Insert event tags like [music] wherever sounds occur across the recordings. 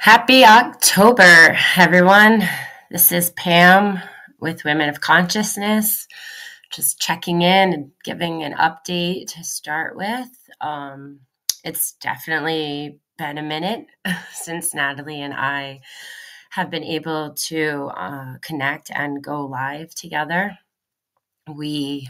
Happy October, everyone. This is Pam with Women of Consciousness. Just checking in and giving an update to start with. Um, it's definitely been a minute [laughs] since Natalie and I have been able to uh, connect and go live together. We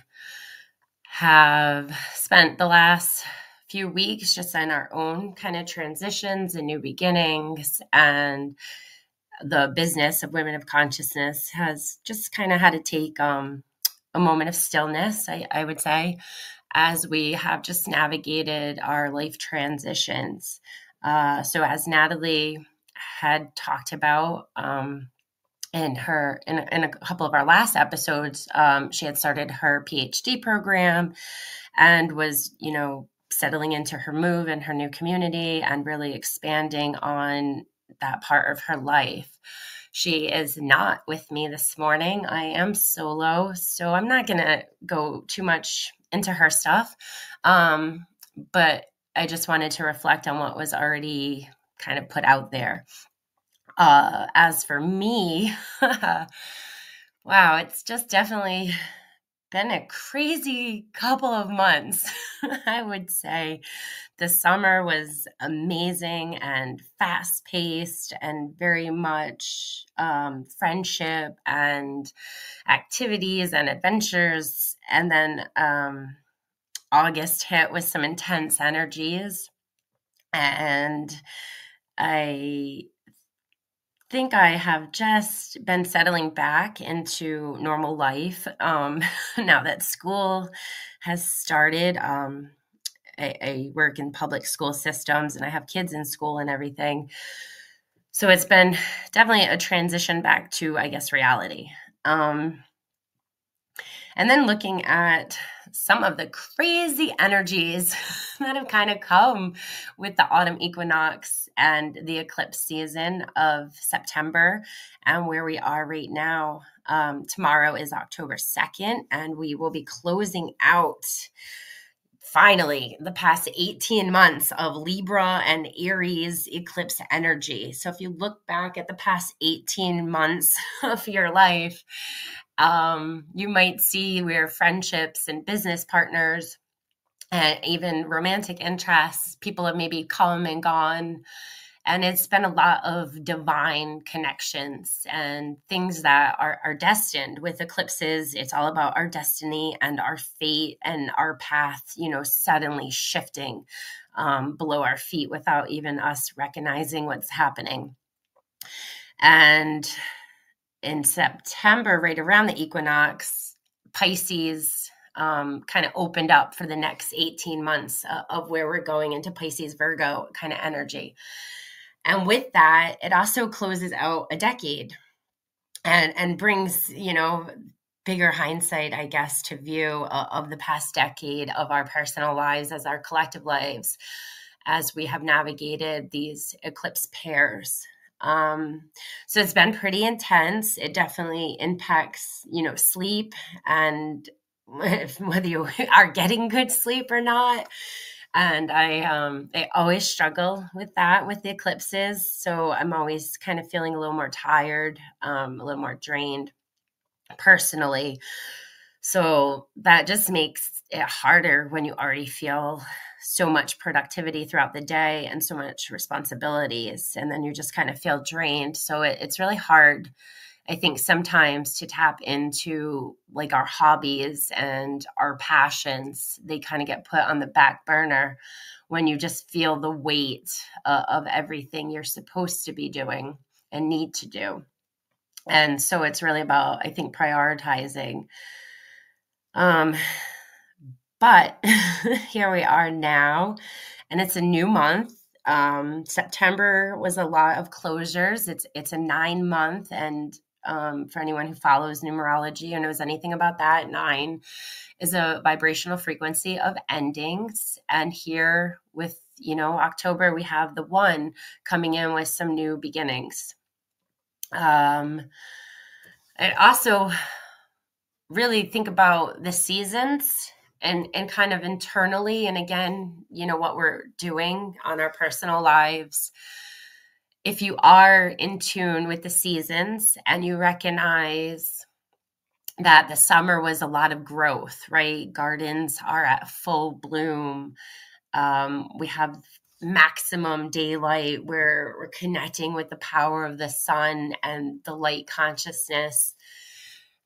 have spent the last few weeks just on our own kind of transitions and new beginnings. And the business of women of consciousness has just kind of had to take um, a moment of stillness I, I, would say as we have just navigated our life transitions. Uh, so as natalie had talked about um, in her in, in a couple of our last episodes um, she had started her phd program and was you know settling into her move and her new community and really expanding on that part of her life. She is not with me this morning. I am solo, so I'm not going to go too much into her stuff. Um, but I just wanted to reflect on what was already kind of put out there. Uh, as for me, [laughs] wow, it's just definitely been a crazy couple of months. [laughs] I would say the summer was amazing and fast paced and very much um, friendship and activities and adventures. And then um, August hit with some intense energies. And I think I have just been settling back into normal life um, [laughs] now that school has started. Um, I, I, work in public school systems and I have kids in school and everything. So it's been definitely a transition back to, I guess, reality. Um, and then looking at some of the crazy energies [laughs] that have kind of come with the autumn equinox and the eclipse season of September and where we are right now. Um, tomorrow is October 2nd, and we will be closing out finally the past 18 months of Libra and Aries eclipse energy. So if you look back at the past 18 months [laughs] of your life, um, you might see where friendships and business partners and even romantic interests, people have maybe come and gone. And it's been a lot of divine connections and things that are, are destined. With eclipses, it's all about our destiny and our fate and our path, you know, suddenly shifting um, below our feet without even us recognizing what's happening. And in September, right around the equinox, Pisces um, kind of opened up for the next 18 months uh, of where we're going into Pisces Virgo kind of energy. And with that, it also closes out a decade and and brings, you know, bigger hindsight, I guess, to view uh, of the past decade of our personal lives as our collective lives as we have navigated these eclipse pairs um, so it's been pretty intense. It definitely impacts, you know, sleep and [laughs] whether you [laughs] are getting good sleep or not. And I, um, I always struggle with that with the eclipses. So I'm always kind of feeling a little more tired, um, a little more drained personally. So that just makes it harder when you already feel so much productivity throughout the day and so much responsibilities and then you just kind of feel drained. So it, it's really hard i think sometimes to tap into like our hobbies and our passions. They kind of get put on the back burner when you just feel the weight uh, of everything you're supposed to be doing and need to do. And so it's really about i think prioritizing um but [laughs] here we are now, and it's a new month. Um, September was a lot of closures. It's it's a nine month, and um, for anyone who follows numerology or knows anything about that, nine is a vibrational frequency of endings. And here with you know October, we have the one coming in with some new beginnings. Um, and also really think about the seasons and and kind of internally and again you know what we're doing on our personal lives if you are in tune with the seasons and you recognize that the summer was a lot of growth, right? Gardens are at full bloom. Um, we have maximum daylight where we're connecting with the power of the sun and the light consciousness.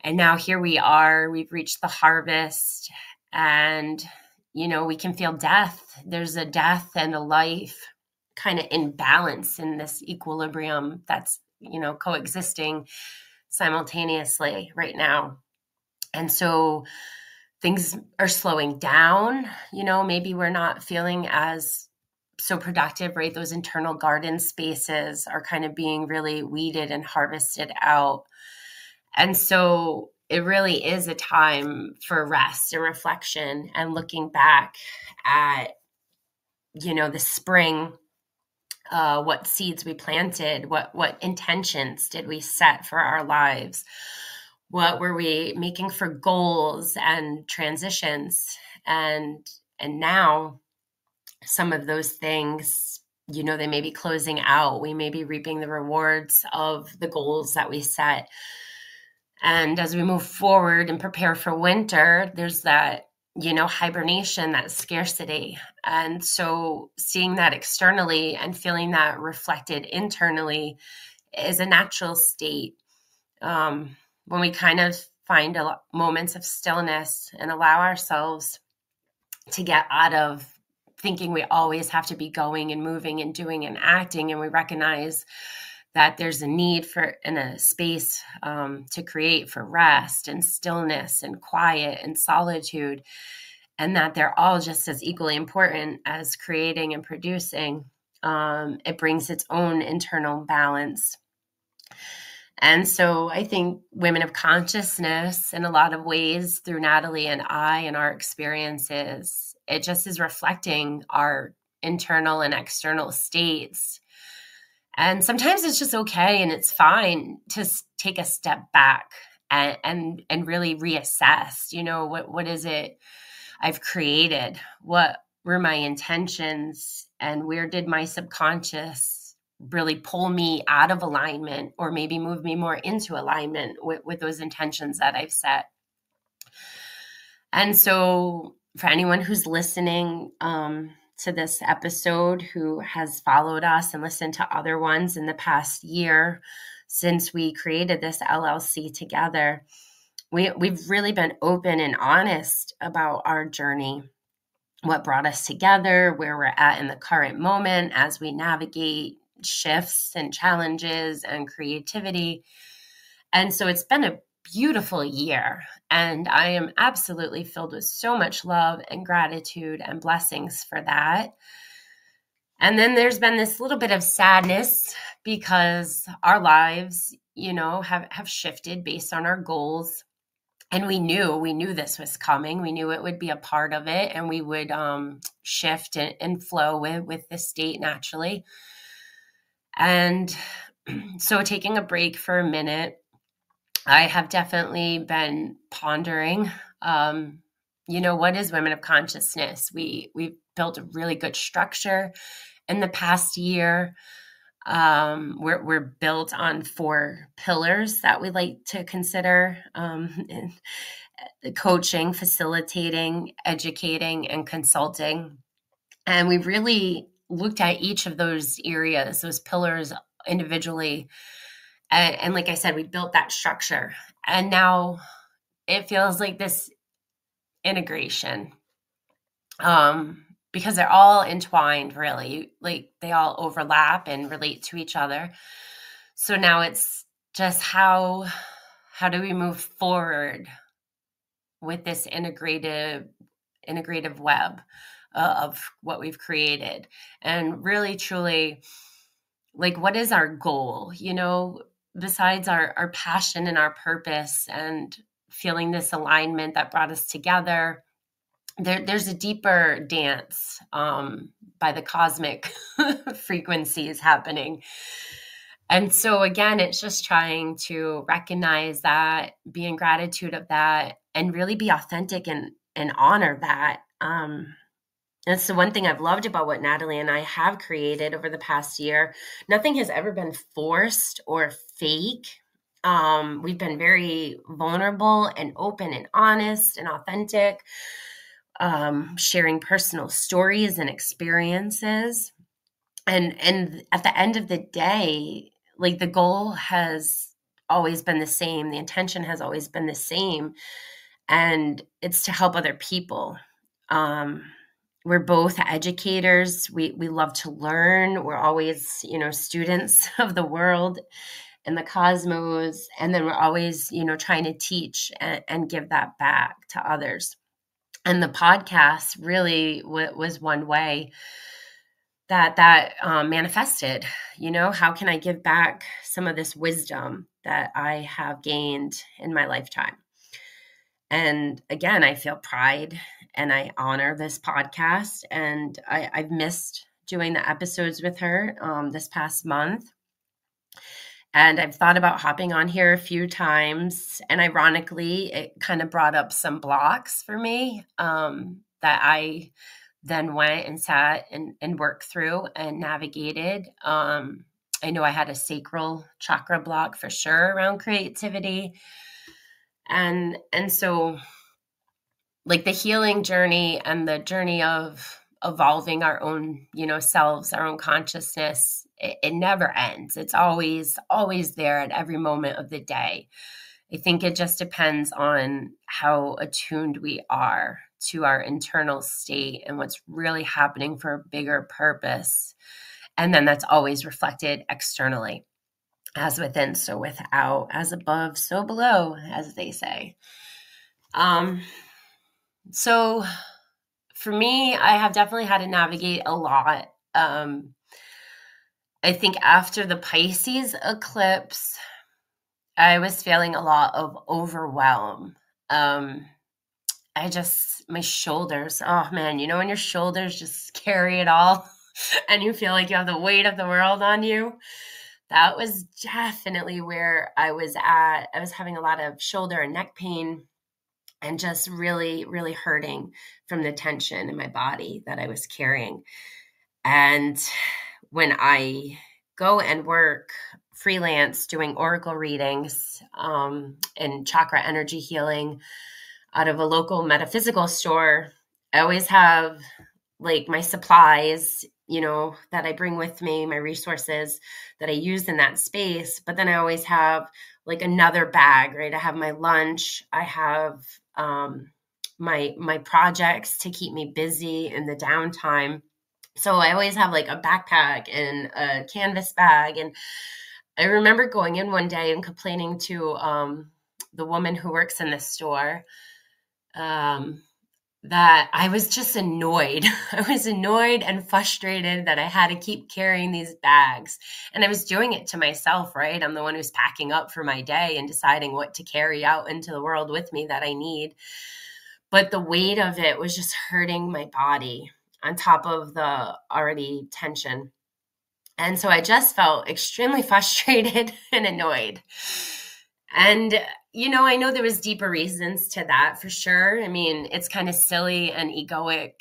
And now here we are, we've reached the harvest, and you know, we can feel death. There's a death and a life kind of in balance in this equilibrium that's, you know, coexisting simultaneously right now. And so things are slowing down. You know, maybe we're not feeling as so productive, right? Those internal garden spaces are kind of being really weeded and harvested out. And so it really is a time for rest and reflection and looking back at, you know, the spring uh, what seeds we planted, what what intentions did we set for our lives, what were we making for goals and transitions, and and now some of those things, you know, they may be closing out. We may be reaping the rewards of the goals that we set. And as we move forward and prepare for winter, there's that you know, hibernation, that scarcity. And so seeing that externally and feeling that reflected internally is a natural state. Um, when we kind of find a, moments of stillness and allow ourselves to get out of thinking we always have to be going and moving and doing and acting, and we recognize that there's a need for in a space um, to create for rest and stillness and quiet and solitude and that they're all just as equally important as creating and producing um, it brings its own internal balance. And so i think women of consciousness in a lot of ways through natalie and i and our experiences it just is reflecting our internal and external states and sometimes it's just okay and it's fine to take a step back and and, and really reassess, you know, what what is it I've created? What were my intentions and where did my subconscious really pull me out of alignment or maybe move me more into alignment with, with those intentions that I've set? And so for anyone who's listening, um, to this episode who has followed us and listened to other ones in the past year since we created this LLC together. We, we've really been open and honest about our journey, what brought us together, where we're at in the current moment as we navigate shifts and challenges and creativity. And so it's been a beautiful year. And I am absolutely filled with so much love and gratitude and blessings for that. And then there's been this little bit of sadness because our lives, you know, have, have shifted based on our goals. And we knew, we knew this was coming. We knew it would be a part of it and we would um, shift and, and flow with, with the state naturally. And [clears throat] so taking a break for a minute I have definitely been pondering. Um, you know, what is women of consciousness? We we've built a really good structure in the past year. Um, we're we're built on four pillars that we like to consider: um, coaching, facilitating, educating, and consulting. And we really looked at each of those areas, those pillars individually and, and like I said, we built that structure. And now it feels like this integration. Um, because they're all entwined really like they all overlap and relate to each other so now it's just how how do we move forward with this integrative integrative web uh, of what we've created and really truly like what is our goal you know besides our, our passion and our purpose and feeling this alignment that brought us together, there, there's a deeper dance um, by the cosmic [laughs] frequencies happening. And so, again, it's just trying to recognize that, be in gratitude of that, and really be authentic and, and honor that. Um, That's the one thing I've loved about what Natalie and I have created over the past year. Nothing has ever been forced or fake. Um, we've been very vulnerable and open and honest and authentic, um, sharing personal stories and experiences. And and at the end of the day, like the goal has always been the same. The intention has always been the same, and it's to help other people. Um, we're both educators. We we love to learn. We're always you know students [laughs] of the world and the cosmos. And then we're always you know trying to teach and, and give that back to others. And the podcast really was one way that that um, manifested you know how can i give back some of this wisdom that i have gained in my lifetime and again i feel pride and I honor this podcast. And I, have missed doing the episodes with her um, this past month. And I've thought about hopping on here a few times. And ironically, it kind of brought up some blocks for me um, that I then went and sat and, and worked through and navigated. Um, I know I had a sacral chakra block for sure around creativity. And and so like the healing journey and the journey of evolving our own you know selves our own consciousness it, it, never ends. It's always always there at every moment of the day. I think it just depends on how attuned we are to our internal state and what's really happening for a bigger purpose. And then that's always reflected externally as within so without as above so below as they say um so for me, I have definitely had to navigate a lot. Um, I think after the Pisces eclipse, I was feeling a lot of overwhelm. Um, I just, my shoulders, oh man, you know, when your shoulders just carry it all [laughs] and you feel like you have the weight of the world on you. That was definitely where I was at. I was having a lot of shoulder and neck pain and just really, really hurting from the tension in my body that I was carrying. And when I go and work freelance doing oracle readings um, and chakra energy healing out of a local metaphysical store, I always have like my supplies, you know, that I bring with me, my resources that I use in that space. But then I always have like another bag, right? I have my lunch, I have um, my my projects to keep me busy in the downtime. So I always have like a backpack and a canvas bag. And I remember going in one day and complaining to um, the woman who works in the store. Um, that I was just annoyed. [laughs] I was annoyed and frustrated that I had to keep carrying these bags. And I was doing it to myself, right? I'm the one who's packing up for my day and deciding what to carry out into the world with me that I need. But the weight of it was just hurting my body on top of the already tension. And so I just felt extremely [laughs] frustrated and annoyed. And you know, I know there was deeper reasons to that for sure. I mean, it's kind of silly and egoic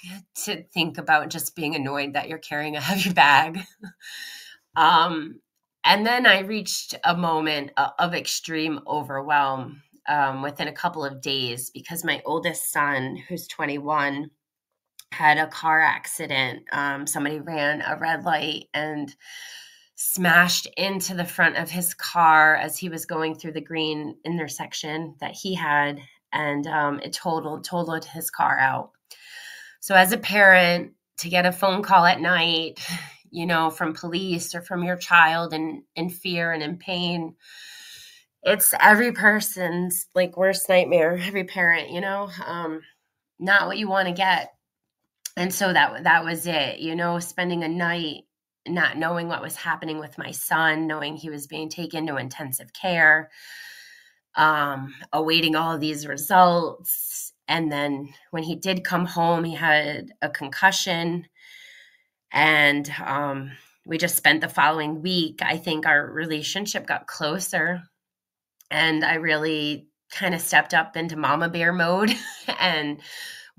to think about just being annoyed that you're carrying a [laughs] heavy bag. um, and then I reached a moment of extreme overwhelm um, within a couple of days because my oldest son, who's 21, had a car accident. Um, somebody ran a red light and smashed into the front of his car as he was going through the green intersection that he had, and um, it totaled totaled his car out. So, as a parent, to get a phone call at night, you know, from police or from your child in in fear and in pain, it's every person's like worst nightmare. Every parent, you know, um, not what you want to get. And so that that was it, you know, spending a night not knowing what was happening with my son, knowing he was being taken to intensive care, um, awaiting all these results. And then when he did come home, he had a concussion. And um, we just spent the following week. I think our relationship got closer. And I really kind of stepped up into mama bear mode [laughs] and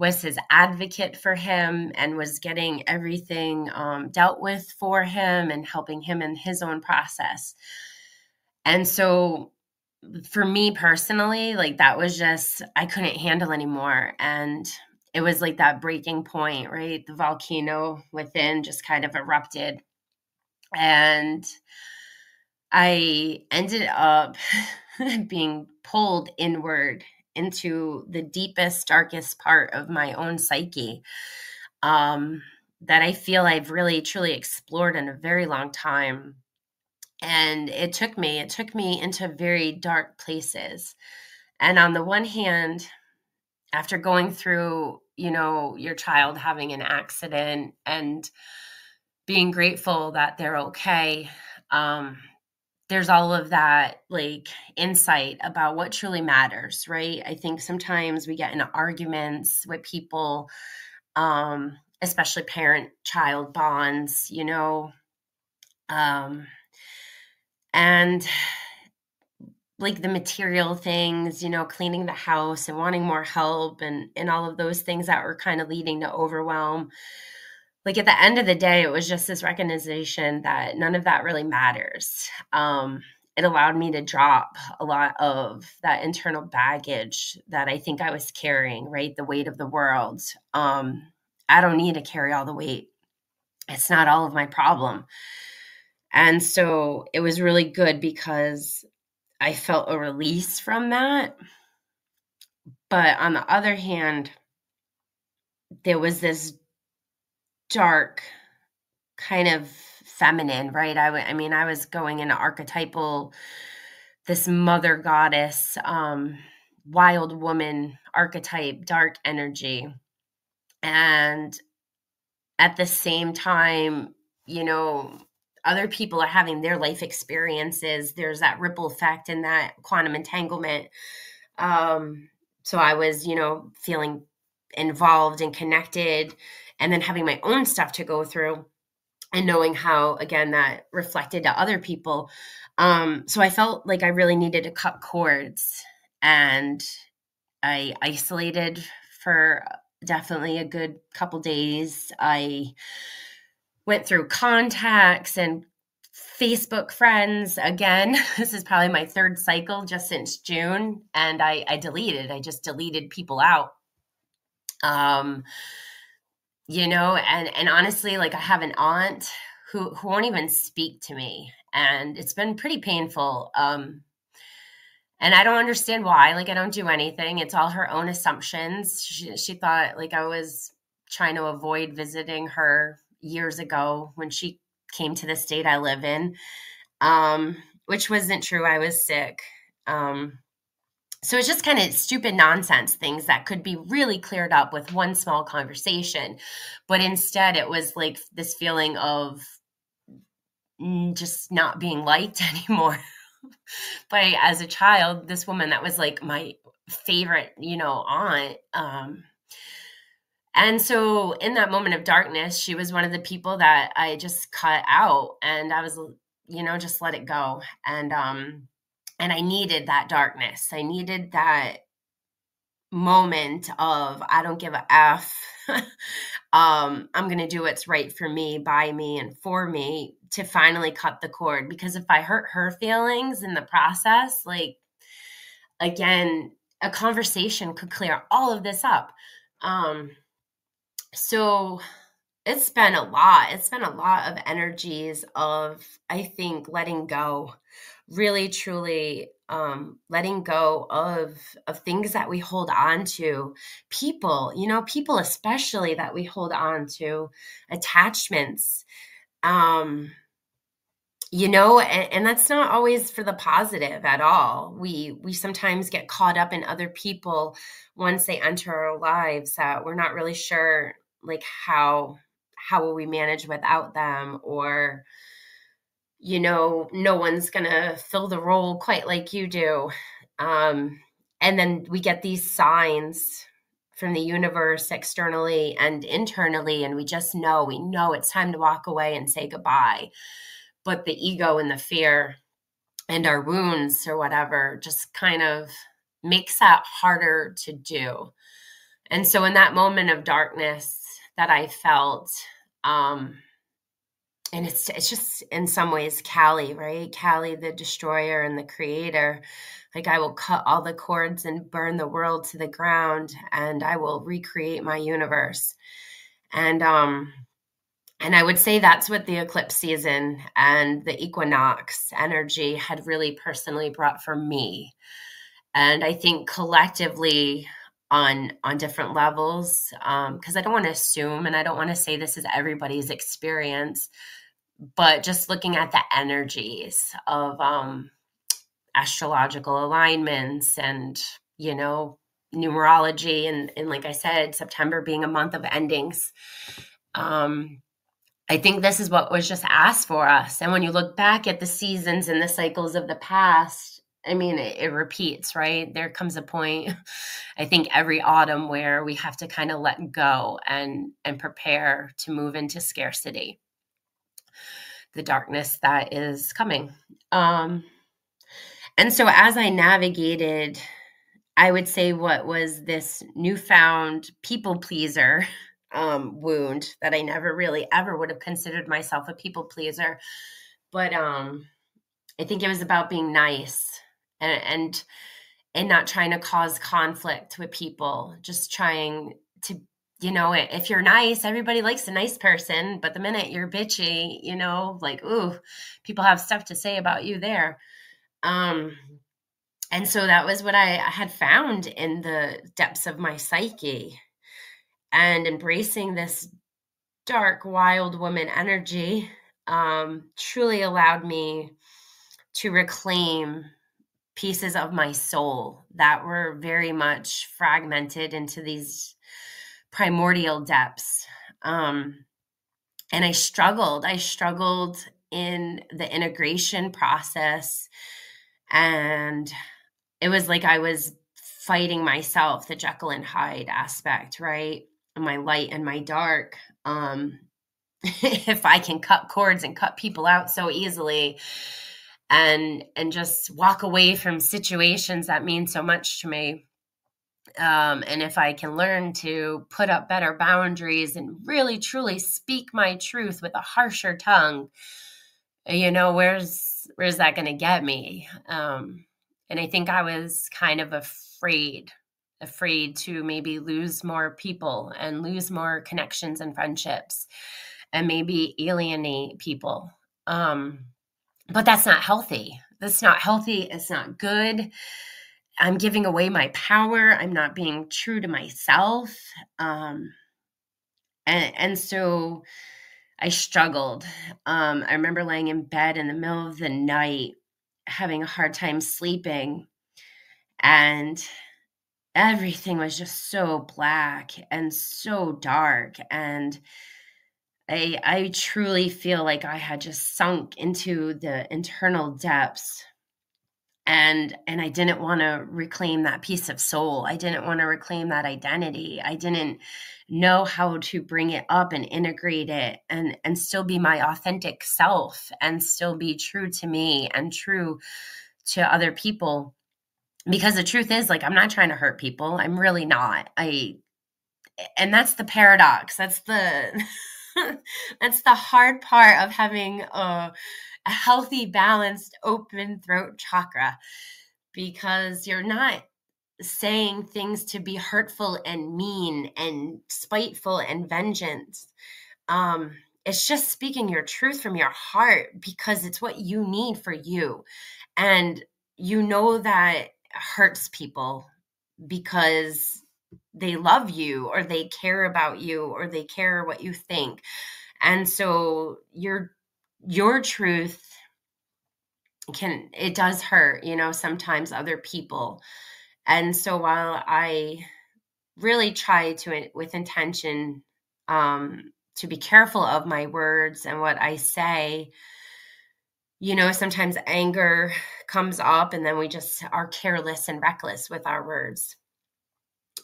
was his advocate for him and was getting everything um, dealt with for him and helping him in his own process. And so for me personally, like that was just, I couldn't handle anymore. And it was like that breaking point, right? The volcano within just kind of erupted. And I ended up [laughs] being pulled inward into the deepest, darkest part of my own psyche um, that I feel I've really, truly explored in a very long time. And it took me, it took me into very dark places. And on the one hand, after going through, you know, your child having an accident and being grateful that they're okay, um, there's all of that like insight about what truly matters, right? I think sometimes we get into arguments with people, um, especially parent child bonds, you know. Um, and like the material things, you know, cleaning the house and wanting more help and and all of those things that were kind of leading to overwhelm like at the end of the day, it was just this recognition that none of that really matters. Um, it allowed me to drop a lot of that internal baggage that I think I was carrying, right? The weight of the world. Um, I don't need to carry all the weight. It's not all of my problem. And so it was really good because I felt a release from that. But on the other hand, there was this dark kind of feminine right? I, w- I mean i was going into archetypal this mother goddess um wild woman archetype dark energy. And at the same time you know other people are having their life experiences. There's that ripple effect and that quantum entanglement. Um so i was you know feeling involved and connected and then having my own stuff to go through and knowing how again that reflected to other people. Um so i felt like i really needed to cut cords and i isolated for definitely a good couple days. I went through contacts and facebook friends again. [laughs] This is probably my third cycle just since june and i i deleted i just deleted people out. Um you know and and honestly like i have an aunt who who won't even speak to me and it's been pretty painful um and i don't understand why like i don't do anything. It's all her own assumptions. She, she thought like i was trying to avoid visiting her years ago when she came to the state i live in um which wasn't true. I was sick um so it's just kind of stupid nonsense things that could be really cleared up with one small conversation. But instead, it was like this feeling of just not being liked [laughs] anymore. but as a child, this woman that was like my favorite, you know, aunt. Um, and so in that moment of darkness, she was one of the people that I just cut out and I was, you know, just let it go. And, um, and I needed that darkness. I needed that moment of I don't give a f. [laughs] um, I'm gonna do what's right for me, by me, and for me to finally cut the cord. Because if I hurt her feelings in the process, like again, a conversation could clear all of this up. Um, so it's been a lot. It's been a lot of energies of I think letting go really truly um, letting go of of things that we hold on to. People you know people especially that we hold on to attachments um you know and, and that's not always for the positive at all. We we sometimes get caught up in other people once they enter our lives that we're not really sure like how how will we manage without them or you know, no one's going to fill the role quite like you do. Um, and then we get these signs from the universe externally and internally, and we just know, we know it's time to walk away and say goodbye. But the ego and the fear and our wounds or whatever just kind of makes that harder to do. And so in that moment of darkness that I felt, um, and it's it's just in some ways Kali, right? Kali, the destroyer and the creator. Like I will cut all the cords and burn the world to the ground, and I will recreate my universe. And um, and I would say that's what the eclipse season and the equinox energy had really personally brought for me. And I think collectively on on different levels because um, i don't want to assume and i don't want to say this is everybody's experience but just looking at the energies of um, astrological alignments and you know numerology and and like i said september being a month of endings um i think this is what was just asked for us. And when you look back at the seasons and the cycles of the past i mean it, it repeats right? There comes a point [laughs] i think every autumn where we have to kind of let go and and prepare to move into scarcity the darkness that is coming. Um, and so as I navigated, I would say what was this newfound people pleaser um, wound that I never really ever would have considered myself a people pleaser. But um, I think it was about being nice and, and and not trying to cause conflict with people, just trying to you know, if you're nice, everybody likes a nice person. But the minute you're bitchy, you know, like, ooh, people have stuff to say about you there. Um, and so that was what I had found in the depths of my psyche. And embracing this dark, wild woman energy um, truly allowed me to reclaim pieces of my soul that were very much fragmented into these primordial depths. Um, and I struggled. I struggled in the integration process. And it was like I was fighting myself, the Jekyll and Hyde aspect, right? My light and my dark. Um, [laughs] if I can cut cords and cut people out so easily and and just walk away from situations that mean so much to me um, and if I can learn to put up better boundaries and really truly speak my truth with a harsher tongue, you know, where's where's that going to get me? Um, and I think I was kind of afraid, afraid to maybe lose more people and lose more connections and friendships, and maybe alienate people. Um, but that's not healthy. That's not healthy. It's not good I'm giving away my power. I'm not being true to myself. Um, and, and so I struggled. Um, I remember laying in bed in the middle of the night, having a hard time sleeping. And everything was just so black and so dark. And I, I truly feel like I had just sunk into the internal depths and and i didn't want to reclaim that piece of soul. I didn't want to reclaim that identity. I didn't know how to bring it up and integrate it and and still be my authentic self and still be true to me and true to other people. Because the truth is like i'm not trying to hurt people. I'm really not. I and that's the paradox. That's the [laughs] that's the hard part of having a a healthy, balanced, open throat chakra because you're not saying things to be hurtful and mean and spiteful and vengeance. Um, it's just speaking your truth from your heart because it's what you need for you. And you know that hurts people because they love you or they care about you or they care what you think. And so you're your truth can it does hurt you know sometimes other people. And so while i really try to with intention um to be careful of my words and what i say you know sometimes anger comes up and then we just are careless and reckless with our words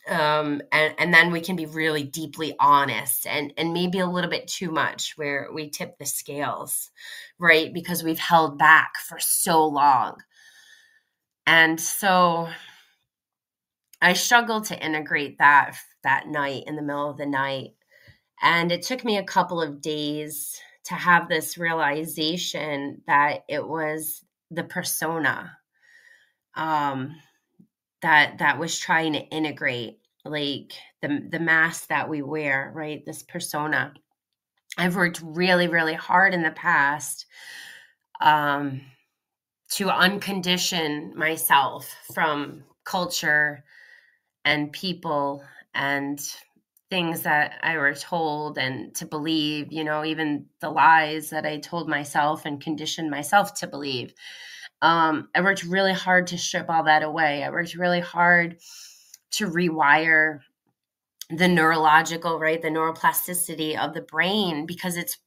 um, and, and then we can be really deeply honest and, and maybe a little bit too much where we tip the scales, right? Because we've held back for so long. And so I struggled to integrate that that night in the middle of the night. And it took me a couple of days to have this realization that it was the persona um, that that was trying to integrate like the the mask that we wear, right? This persona. I've worked really, really hard in the past um, to uncondition myself from culture and people and things that I were told and to believe, you know, even the lies that I told myself and conditioned myself to believe. Um, I worked really hard to strip all that away. I worked really hard to rewire the neurological, right, the neuroplasticity of the brain because it's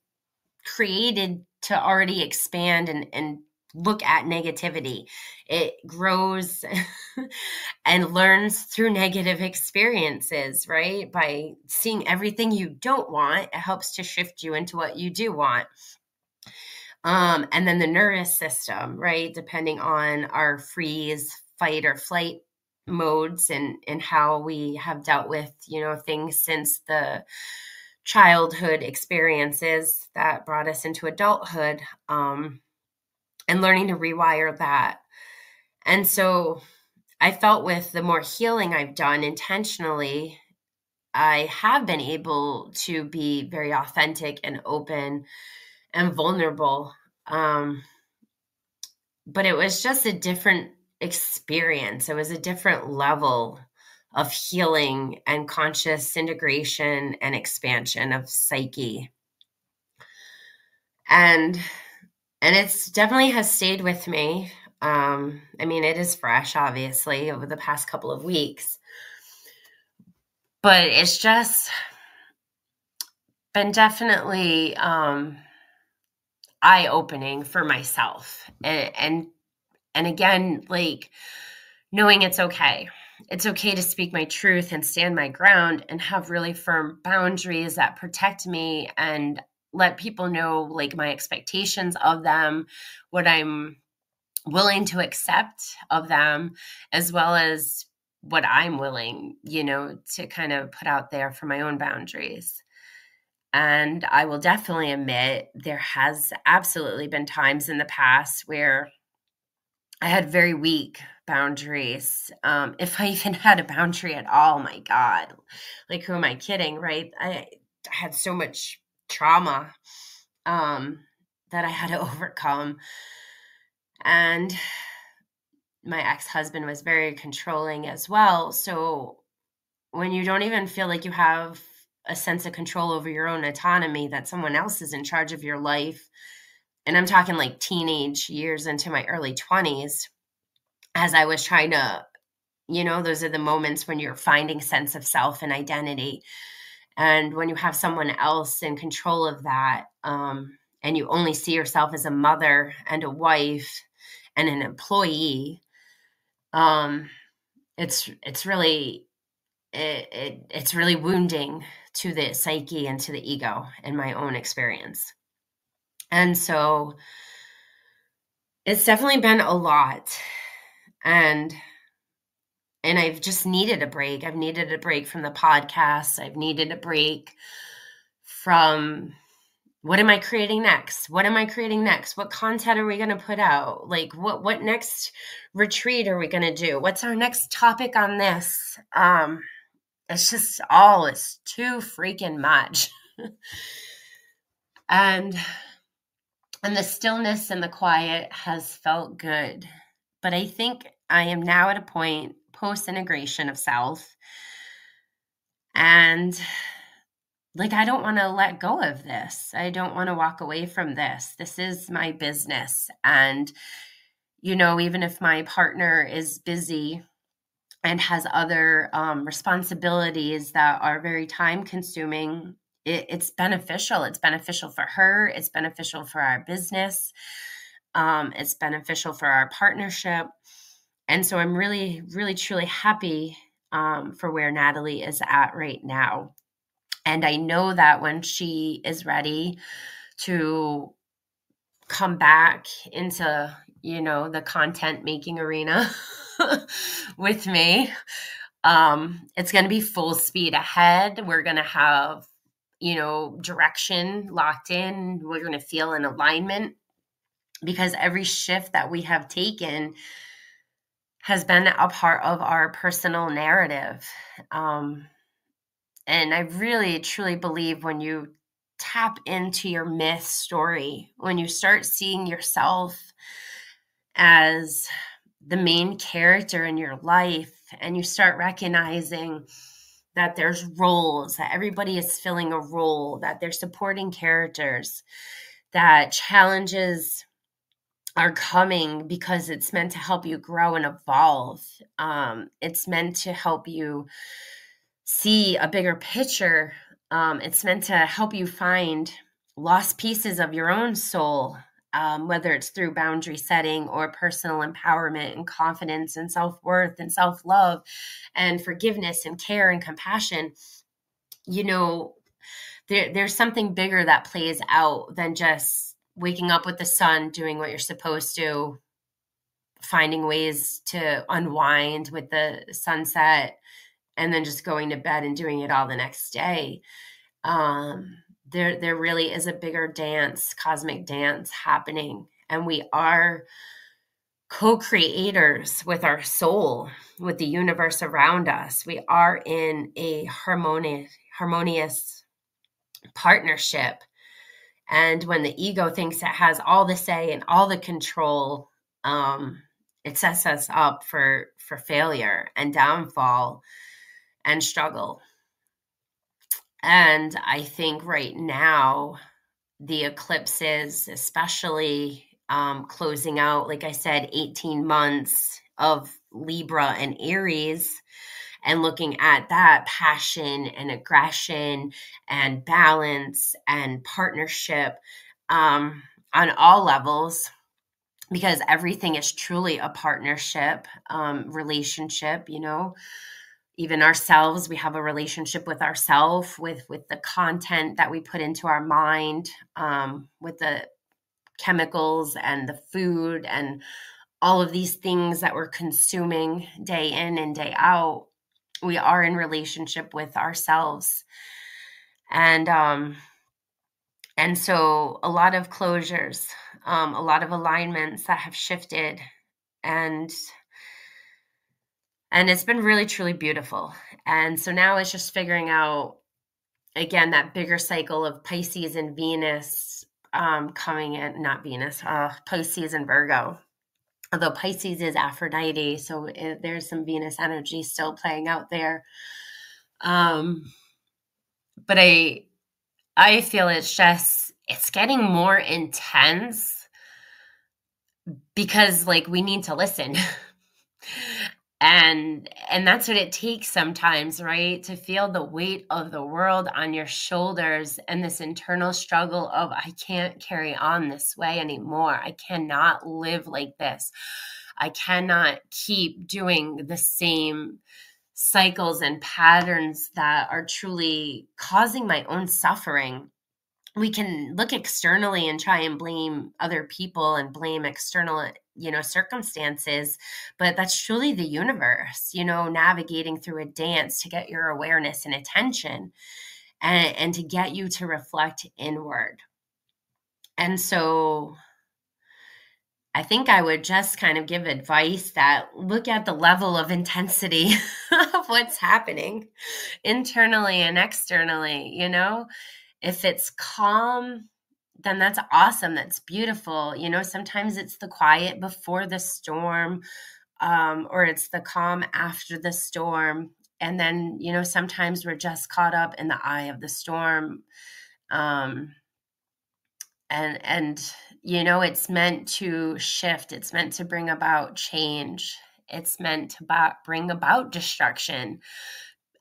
created to already expand and, and look at negativity. It grows [laughs] and learns through negative experiences, right? By seeing everything you don't want, it helps to shift you into what you do want. Um, and then the nervous system, right? Depending on our freeze, fight, or flight modes and and how we have dealt with you know things since the childhood experiences that brought us into adulthood um, and learning to rewire that. And so I felt with the more healing I've done intentionally, I have been able to be very authentic and open and vulnerable. Um, but it was just a different experience, it was a different level of healing and conscious integration and expansion of psyche. And and it's definitely has stayed with me. Um, I mean, it is fresh, obviously, over the past couple of weeks, but it's just been definitely um, eye opening for myself, and, and and again, like knowing it's okay. It's okay to speak my truth and stand my ground and have really firm boundaries that protect me and let people know like my expectations of them, what I'm willing to accept of them, as well as what I'm willing, you know, to kind of put out there for my own boundaries. And I will definitely admit there has absolutely been times in the past where I had very weak boundaries. Um, if I [laughs] even had a boundary at all, my God, like who am I kidding, right? I, I had so much trauma um, that I had to [laughs] overcome. And my ex husband was very controlling as well. So when you don't even feel like you have a sense of control over your own autonomy, that someone else is in charge of your life, and I'm talking like teenage years into my early 20s, as I was trying to, you know, those are the moments when you're finding sense of self and identity. And when you have someone else in control of that, um, and you only see yourself as a mother and a wife and an employee, um, it's it's really it, it it's really wounding to the psyche and to the ego in my own experience. And so it's definitely been a lot. And and I've just needed a break. I've needed a break from the podcast. I've needed a break from what am I creating next? What am I creating next? What content are we going to put out? Like what what next retreat are we going to do? What's our next topic on this? Um it's just all it's too freaking much. [laughs] and and the stillness and the quiet has felt good. But I think I am now at a point post integration of self. And like, I don't want to let go of this. I don't want to walk away from this. This is my business. And, you know, even if my partner is busy and has other um, responsibilities that are very time consuming, it, it's beneficial. It's beneficial for her, it's beneficial for our business, um, it's beneficial for our partnership. And so I'm really, really, truly happy um, for where Natalie is at right now. And I know that when she is ready to come back into, you know, the content making arena [laughs] [laughs] with me, Um, it's going to be full speed ahead. We're going to have, you know, direction locked in. We're going to feel an alignment because every shift that we have taken has been a part of our personal narrative. Um, and I really, truly believe when you tap into your myth story, when you start seeing yourself as the main character in your life, and you start recognizing that there's roles, that everybody is filling a role, that they're supporting characters, that challenges are coming because it's meant to help you grow and evolve. Um, it's meant to help you see a bigger picture. Um, it's meant to help you find lost pieces of your own soul, um, whether it's through boundary setting or personal empowerment and confidence and self worth and self love and forgiveness and care and compassion. You know, there, there's something bigger that plays out than just waking up with the sun, doing what you're supposed to, finding ways to unwind with the sunset, and then just going to bed and doing it all the next day. Um, there, there really is a bigger dance, cosmic dance happening, and we are co-creators with our soul, with the universe around us. We are in a harmonious, harmonious partnership and when the ego thinks it has all the say and all the control, um, it sets us up for for failure and downfall and struggle. And I think right now, the eclipses, especially um, closing out, like I said, 18 months of Libra and Aries, and looking at that passion and aggression and balance and partnership um, on all levels because everything is truly a partnership um, relationship you know even ourselves we have a relationship with ourselves with with the content that we put into our mind um, with the chemicals and the food and all of these things that we're consuming day in and day out we are in relationship with ourselves. And um and so a lot of closures um a lot of alignments that have shifted and and it's been really truly beautiful and so now it's just figuring out again that bigger cycle of pisces and venus um coming in not venus uh pisces and virgo although Pisces is Aphrodite, so it, there's some Venus energy still playing out there. Um, but I, I feel it's just it's getting more intense because like we need to listen. [laughs] and and that's what it takes sometimes right? To feel the weight of the world on your shoulders and this internal struggle of i can't carry on this way anymore. I cannot live like this. I cannot keep doing the same cycles and patterns that are truly causing my own suffering we can look externally and try and blame other people and blame external you know circumstances but that's truly the universe you know navigating through a dance to get your awareness and attention and, and to get you to reflect inward and so I think I would just kind of give advice that look at the level of intensity [laughs] of what's happening internally and externally, you know? If it's calm, then that's awesome. That's beautiful. You know, sometimes it's the quiet before the storm, um, or it's the calm after the storm. And then, you know, sometimes we're just caught up in the eye of the storm. Um, and and you know it's meant to shift it's meant to bring about change it's meant to bring about destruction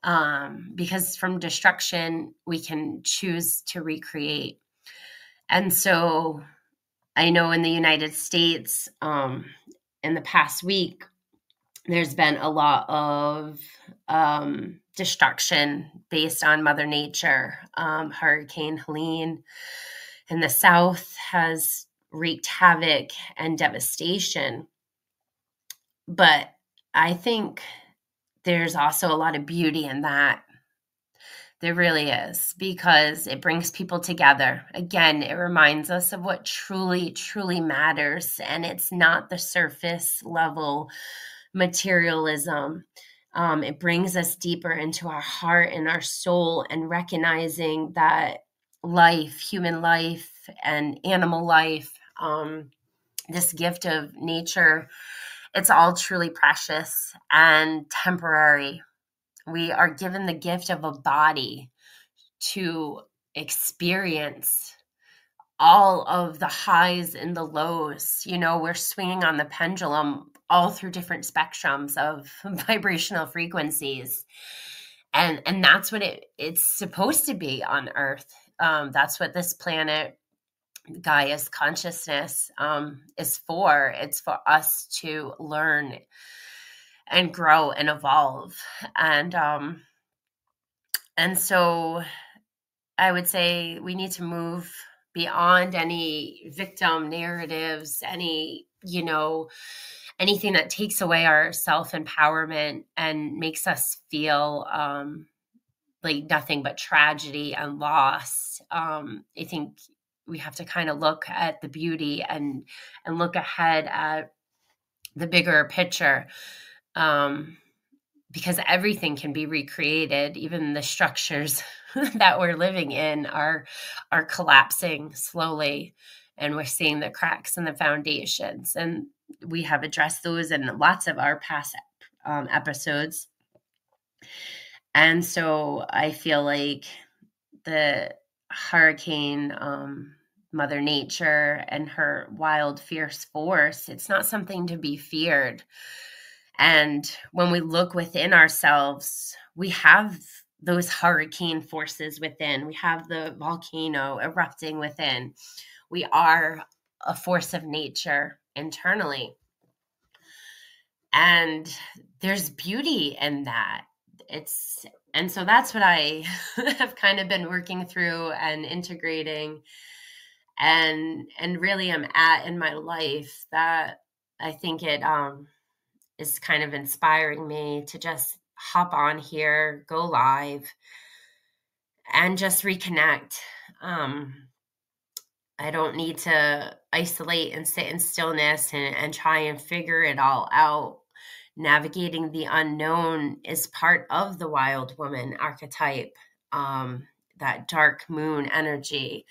um, because from destruction we can choose to recreate and so I know in the United States, um, in the past week, there's been a lot of um, destruction based on Mother Nature. Um, Hurricane Helene in the South has wreaked havoc and devastation. But I think there's also a lot of beauty in that. There really is because it brings people together. Again, it reminds us of what truly, truly matters. And it's not the surface level materialism. Um, it brings us deeper into our heart and our soul and recognizing that life, human life, and animal life, um, this gift of nature, it's all truly precious and temporary. We are given the gift of a body to experience all of the highs and the lows. You know, we're swinging on the pendulum all through different spectrums of [laughs] vibrational frequencies. And and that's what it it's supposed to be on earth. Um, that's what this planet Gaia's consciousness um, is for. It's for us to learn and grow and evolve. And um, and so I would say we need to move beyond any victim narratives, any, you know, anything that takes away our self empowerment and makes us feel um, like nothing but tragedy and loss. Um, I think we have to kind of look at the beauty and and look ahead at the bigger picture um, because everything can be recreated even the structures [laughs] that we're living in are are collapsing slowly and we're seeing the cracks in the foundations and we have addressed those in lots of our past um, episodes. And so i feel like the hurricane um, mother nature and her wild fierce force it's not something to be feared. And when we look within ourselves we have those hurricane forces within. We have the volcano erupting within. We are a force of nature internally. And there's beauty in that. It's and so that's what i [laughs] have kind of been working through and integrating and and really i'm at in my life that i think it um is kind of inspiring me to just hop on here go live and just reconnect um i don't need to isolate and sit in stillness and, and try and figure it all out. Navigating the unknown is part of the wild woman archetype um that dark moon energy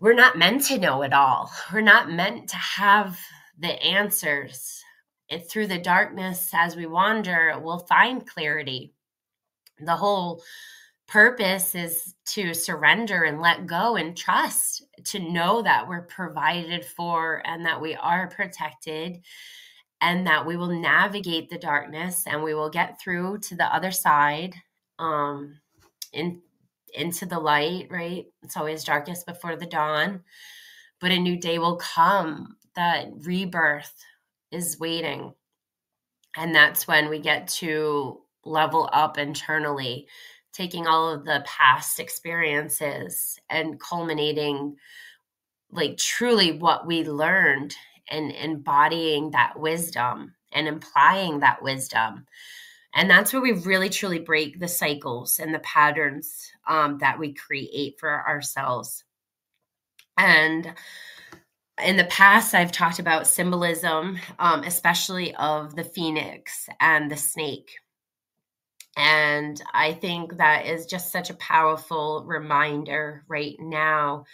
we're not meant to know it all. We're not meant to have the answers. It, through the darkness, as we wander, we'll find clarity. The whole purpose is to surrender and let go and trust, to know that we're provided for and that we are protected and that we will navigate the darkness and we will get through to the other side um, in into the light, right? It's always darkest before the dawn, but a new day will come. That rebirth is waiting. And that's when we get to level up internally, taking all of the past experiences and culminating like truly what we learned and embodying that wisdom and implying that wisdom and that's where we really truly break the cycles and the patterns um, that we create for ourselves. And in the past, I've talked about symbolism, um, especially of the phoenix and the snake. And I think that is just such a powerful reminder right now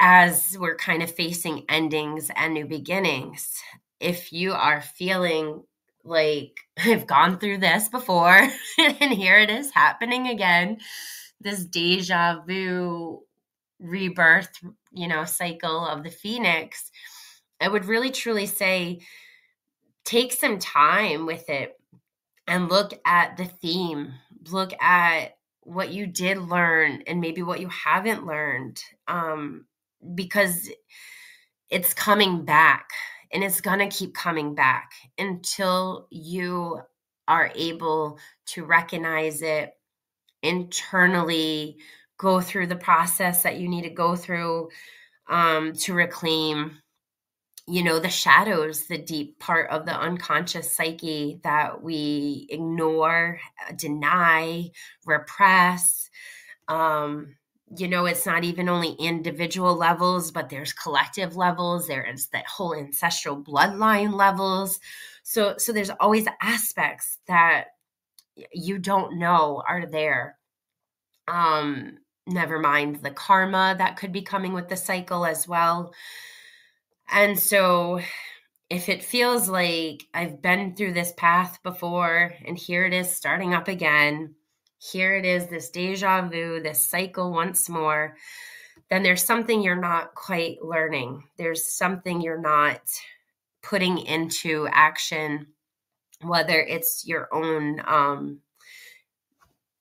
as we're kind of facing endings and new beginnings. If you are feeling like [laughs] I've gone through this before [laughs] and here it is happening again. This deja vu rebirth, you know, cycle of the phoenix. I would really truly say take some time with it and look at the theme. Look at what you did learn and maybe what you haven't learned um, because it's coming back and it's going to keep coming back until you are able to recognize it internally go through the process that you need to go through um, to reclaim you know the shadows the deep part of the unconscious psyche that we ignore deny repress um you know it's not even only individual levels but there's collective levels there is that whole ancestral bloodline levels. So so there's always aspects that you don't know are there. Um never mind the karma that could be coming with the cycle as well. And so if it feels like I've been through this path before and here it is starting up again, here it is, this deja vu, this cycle once more, then there's something you're not quite learning. There's something you're not putting into action, whether it's your own, um,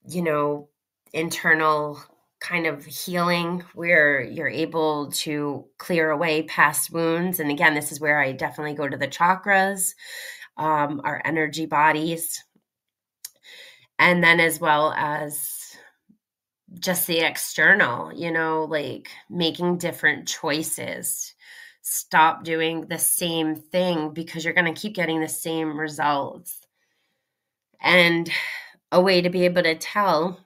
you know, internal kind of healing where you're able to clear away past wounds. And again, this is where I definitely go to the chakras, um, our energy bodies, and then as well as just the external, you know, like making different choices. Stop doing the same thing because you're going to keep getting the same results. And a way to be able to tell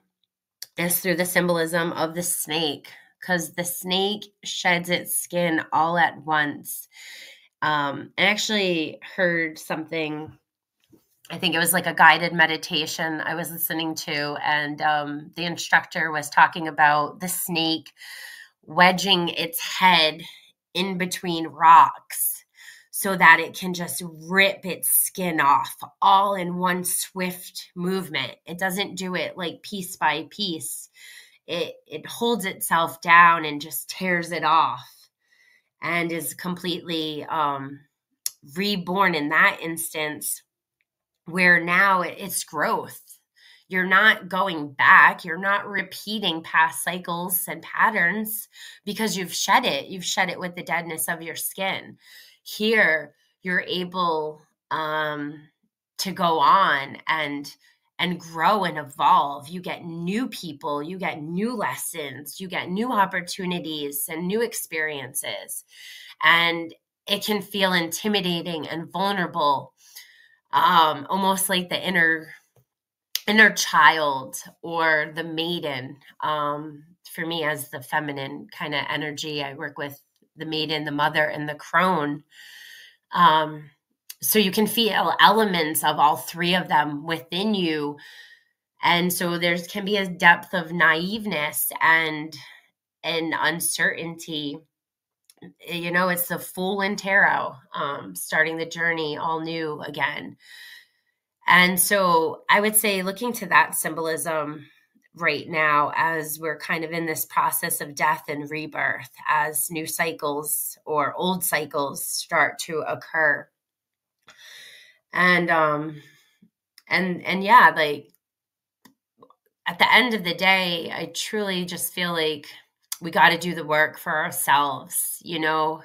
is through the symbolism of the snake because the snake sheds its skin all at once. Um, I actually heard something. I think it was like a guided meditation I was listening to, and um, the instructor was talking about the snake wedging its head in between rocks so that it can just rip its skin off all in one swift movement. It doesn't do it like piece by piece. It it holds itself down and just tears it off and is completely um reborn in that instance where now it's growth. You're not going back. You're not repeating past cycles and patterns because you've shed it. You've shed it with the deadness of your skin here you're able um, to go on and and grow and evolve you get new people you get new lessons you get new opportunities and new experiences and it can feel intimidating and vulnerable um, almost like the inner inner child or the maiden um, for me as the feminine kind of energy i work with the maiden, the mother, and the crone. Um, so you can feel elements of all three of them within you. And so there can be a depth of naiveness and and uncertainty. You know, it's the Fool in Tarot, um, starting the journey all new again. And so I would say looking to that symbolism right now as we're kind of in this process of death and rebirth as new cycles or old cycles start to occur and um and and yeah like at the end of the day i truly just feel like we got to do the work for ourselves you know?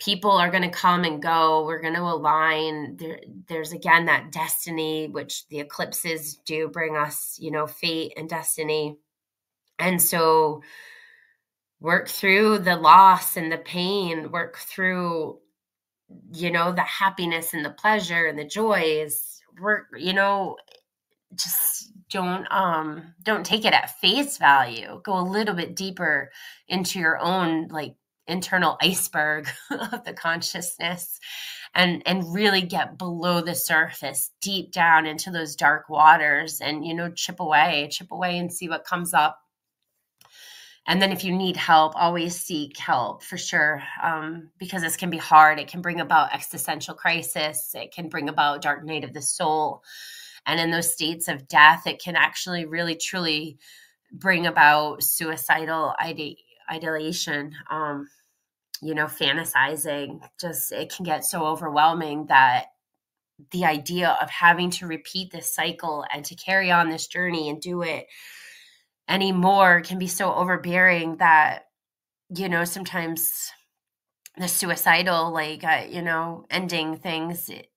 People are going to come and go we're going to align there, there's again that destiny which the eclipses do bring us you know fate and destiny. And so work through the loss and the pain work through you know the happiness and the pleasure and the joys work you know just don't um don't take it at face value. Go a little bit deeper into your own like internal [laughs] iceberg of the consciousness and and really get below the surface deep down into those dark waters and you know chip away chip away and see what comes up. And then if you need help always seek help for sure um, because this can be hard. It can bring about existential crisis. It can bring about dark night of the soul and in those states of death it can actually really truly bring about suicidal ide- ideation um, you know fantasizing. Just it can get so overwhelming that the idea of having to repeat this cycle and to carry on this journey and do it anymore can be so overbearing that you know sometimes the suicidal like uh, you know ending things it,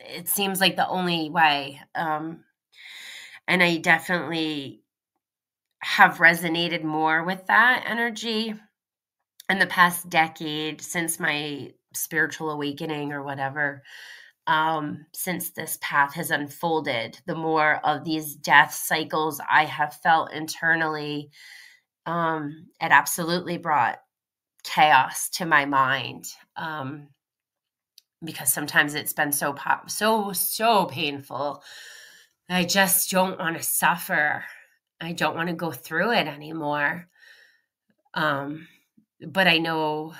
it seems like the only way um and i definitely have resonated more with that energy in the past decade since my spiritual awakening or whatever um, since this path has unfolded, the more of these death cycles I have felt internally, um, it absolutely brought chaos to my mind. Um, because sometimes it's been so so so painful. I just don't want to suffer. I don't want to go through it anymore. Um, but I know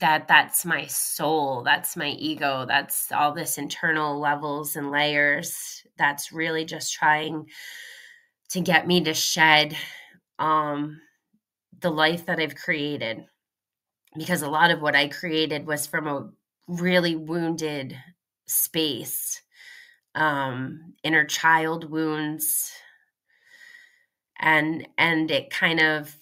that that's my soul that's my ego that's all this internal levels and layers that's really just trying to get me to shed um the life that I've created because a lot of what I created was from a really wounded space um inner child wounds and and it kind of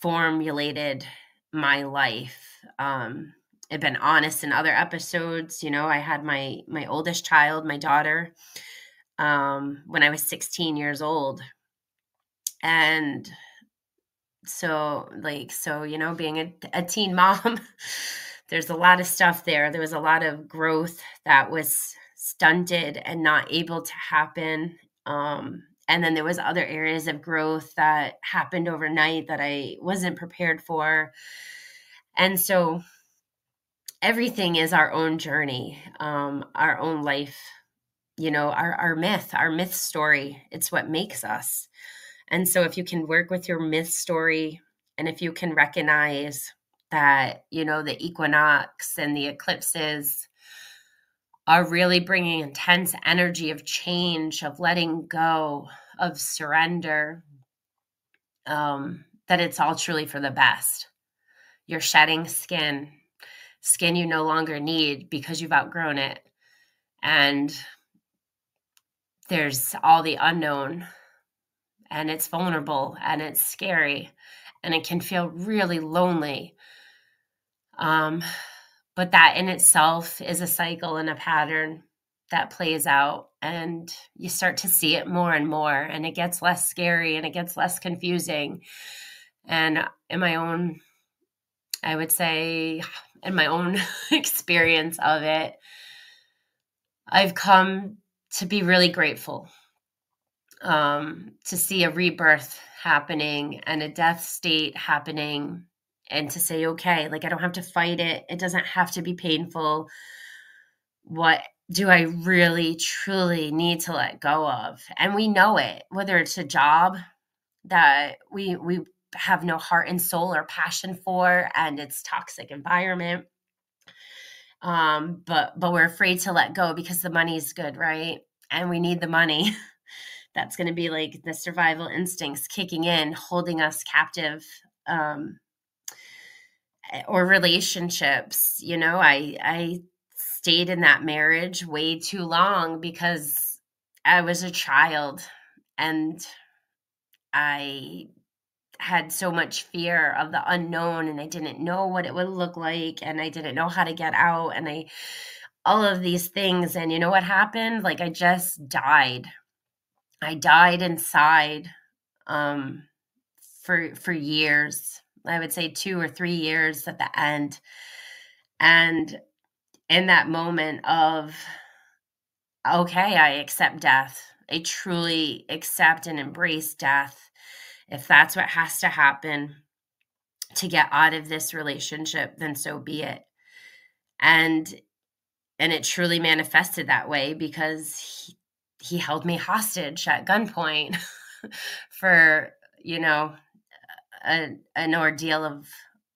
formulated my life um, I've been honest in other episodes. You know, I had my my oldest child, my daughter, um, when I was 16 years old, and so like so you know being a, a teen [laughs] mom there's a lot of stuff there there was a lot of growth that was stunted and not able to happen um, and then there was other areas of growth that happened overnight that i wasn't prepared for and so everything is our own journey, um, our own life, you know, our, our myth, our myth story. It's what makes us. And so if you can work with your myth story and if you can recognize that, you know, the equinox and the eclipses are really bringing intense energy of change, of letting go, of surrender, um, that it's all truly for the best you're shedding skin, skin you no longer need because you've outgrown it. And there's all the unknown, and it's vulnerable and it's scary, and it can feel really lonely. Um, but that in itself is a cycle and a pattern that plays out and you start to see it more and more and it gets less scary and it gets less confusing. And in my own I would say, in my own [laughs] experience of it, I've come to be really grateful um, to see a rebirth happening and a death state happening, and to say, okay, like I don't have to fight it, it doesn't have to be painful. What do I really, truly need to let go of? And we know it, whether it's a job that we we have no heart and soul or passion for and it's toxic environment um but but we're afraid to let go because the money's good right and we need the money [laughs] that's going to be like the survival instincts kicking in holding us captive um or relationships you know i i stayed in that marriage way too long because i was a child and i had so much fear of the unknown and I didn't know what it would look like and I didn't know how to get out and I all of these things. And you know what happened? Like I just died. I died inside um for for years I would say 2 or 3 years at the end and in that moment of okay I accept death I truly accept and embrace death if that's what has to happen to get out of this relationship, then so be it. And and it truly manifested that way because he, he held me hostage at gunpoint [laughs] for, you know, a, an ordeal of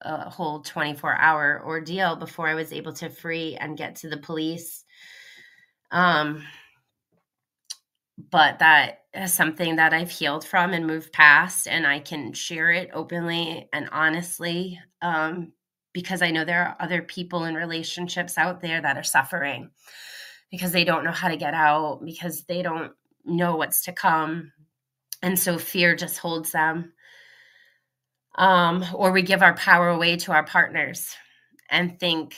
a whole 24 hour ordeal before I was able to free and get to the police. Um, but that is something that I've healed from and moved past, and I can share it openly and honestly um, because I know there are other people in relationships out there that are suffering because they don't know how to get out, because they don't know what's to come. And so fear just holds them. Um, or we give our power away to our partners and think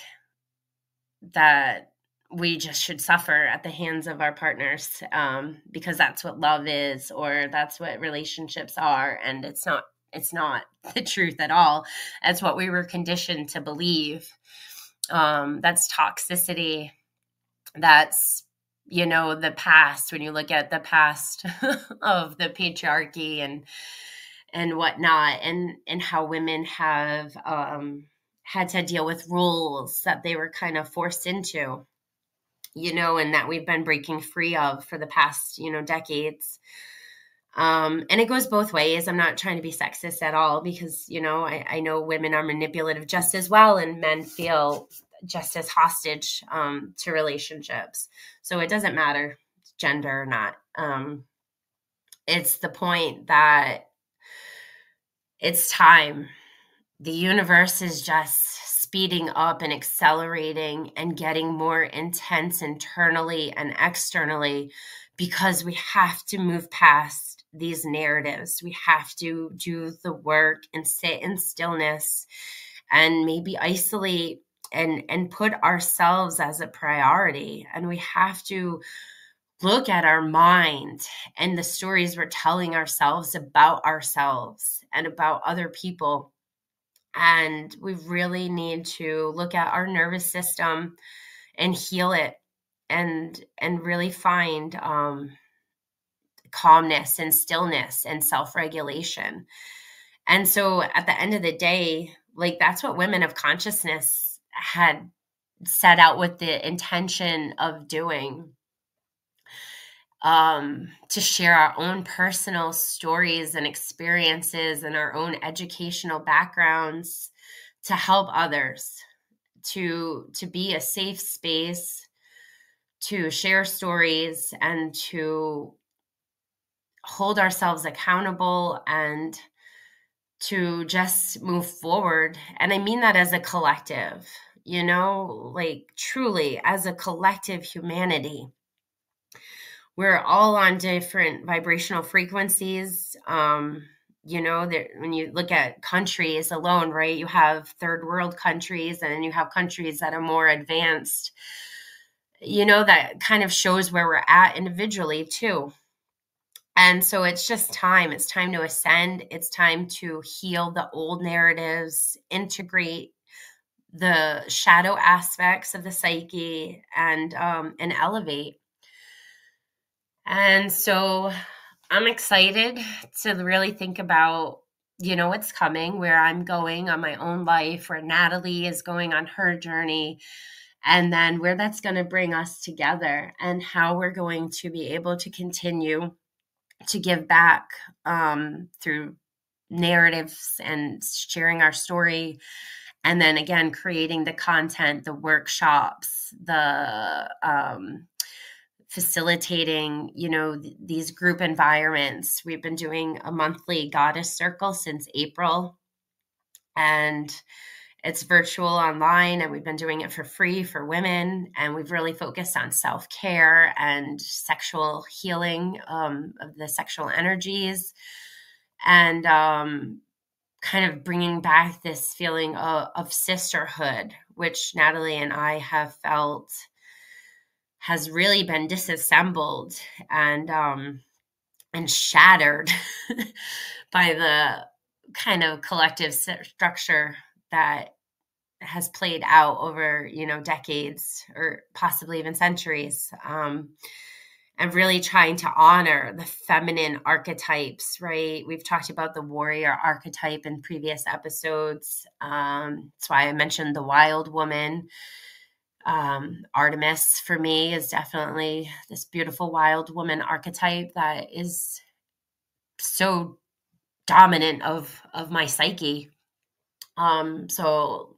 that we just should suffer at the hands of our partners um, because that's what love is or that's what relationships are and it's not it's not [laughs] the truth at all that's what we were conditioned to believe Um, that's toxicity. That's you know the past when you look at the past [laughs] of the patriarchy and and whatnot and and how women have um had to deal with rules that they were kind of forced into you know and that we've been breaking free of for the past you know decades um, and it goes both ways. I'm not trying to be sexist at all because, you know, I, I know women are manipulative just as well, and men feel just as hostage um, to relationships. So it doesn't matter gender or not. Um, it's the point that it's time. The universe is just speeding up and accelerating and getting more intense internally and externally because we have to move past these narratives. We have to do the work and sit in stillness and maybe isolate and and put ourselves as a priority and we have to look at our mind and the stories we're telling ourselves about ourselves and about other people and we really need to look at our nervous system and heal it and and really find um calmness and stillness and self regulation. And so at the end of the day, like that's what women of consciousness had set out with the intention of doing um, to share our own personal stories and experiences and our own educational backgrounds to help others to to be a safe space to share stories and to hold ourselves accountable and to just move forward. And I mean that as a collective, you know, like truly as a collective humanity. We're all on different vibrational frequencies. Um, you know, that when you look at countries alone, right, you have third world countries and then you have countries that are more advanced. You know, that kind of shows where we're at individually too and so it's just time. It's time to ascend. It's time to heal the old narratives, integrate the shadow aspects of the psyche, and um, and elevate. And so I'm excited to really think about you know what's coming, where I'm going on my own life, where Natalie is going on her journey, and then where that's going to bring us together, and how we're going to be able to continue to give back um, through narratives and sharing our story and then again creating the content the workshops the um, facilitating you know th- these group environments. We've been doing a monthly goddess circle since april. And it's virtual online, and we've been doing it for free for women. And we've really focused on self care and sexual healing um, of the sexual energies. And um, kind of bringing back this feeling of, of sisterhood, which Natalie and I have felt has really been disassembled and um, and shattered [laughs] by the kind of collective structure that has played out over you know decades or possibly even centuries. Um, and really trying to honor the feminine archetypes right? We've talked about the warrior archetype in previous episodes. Um, that's why i mentioned the wild woman um, artemis for me is definitely this beautiful wild woman archetype that is so dominant of of my psyche um, so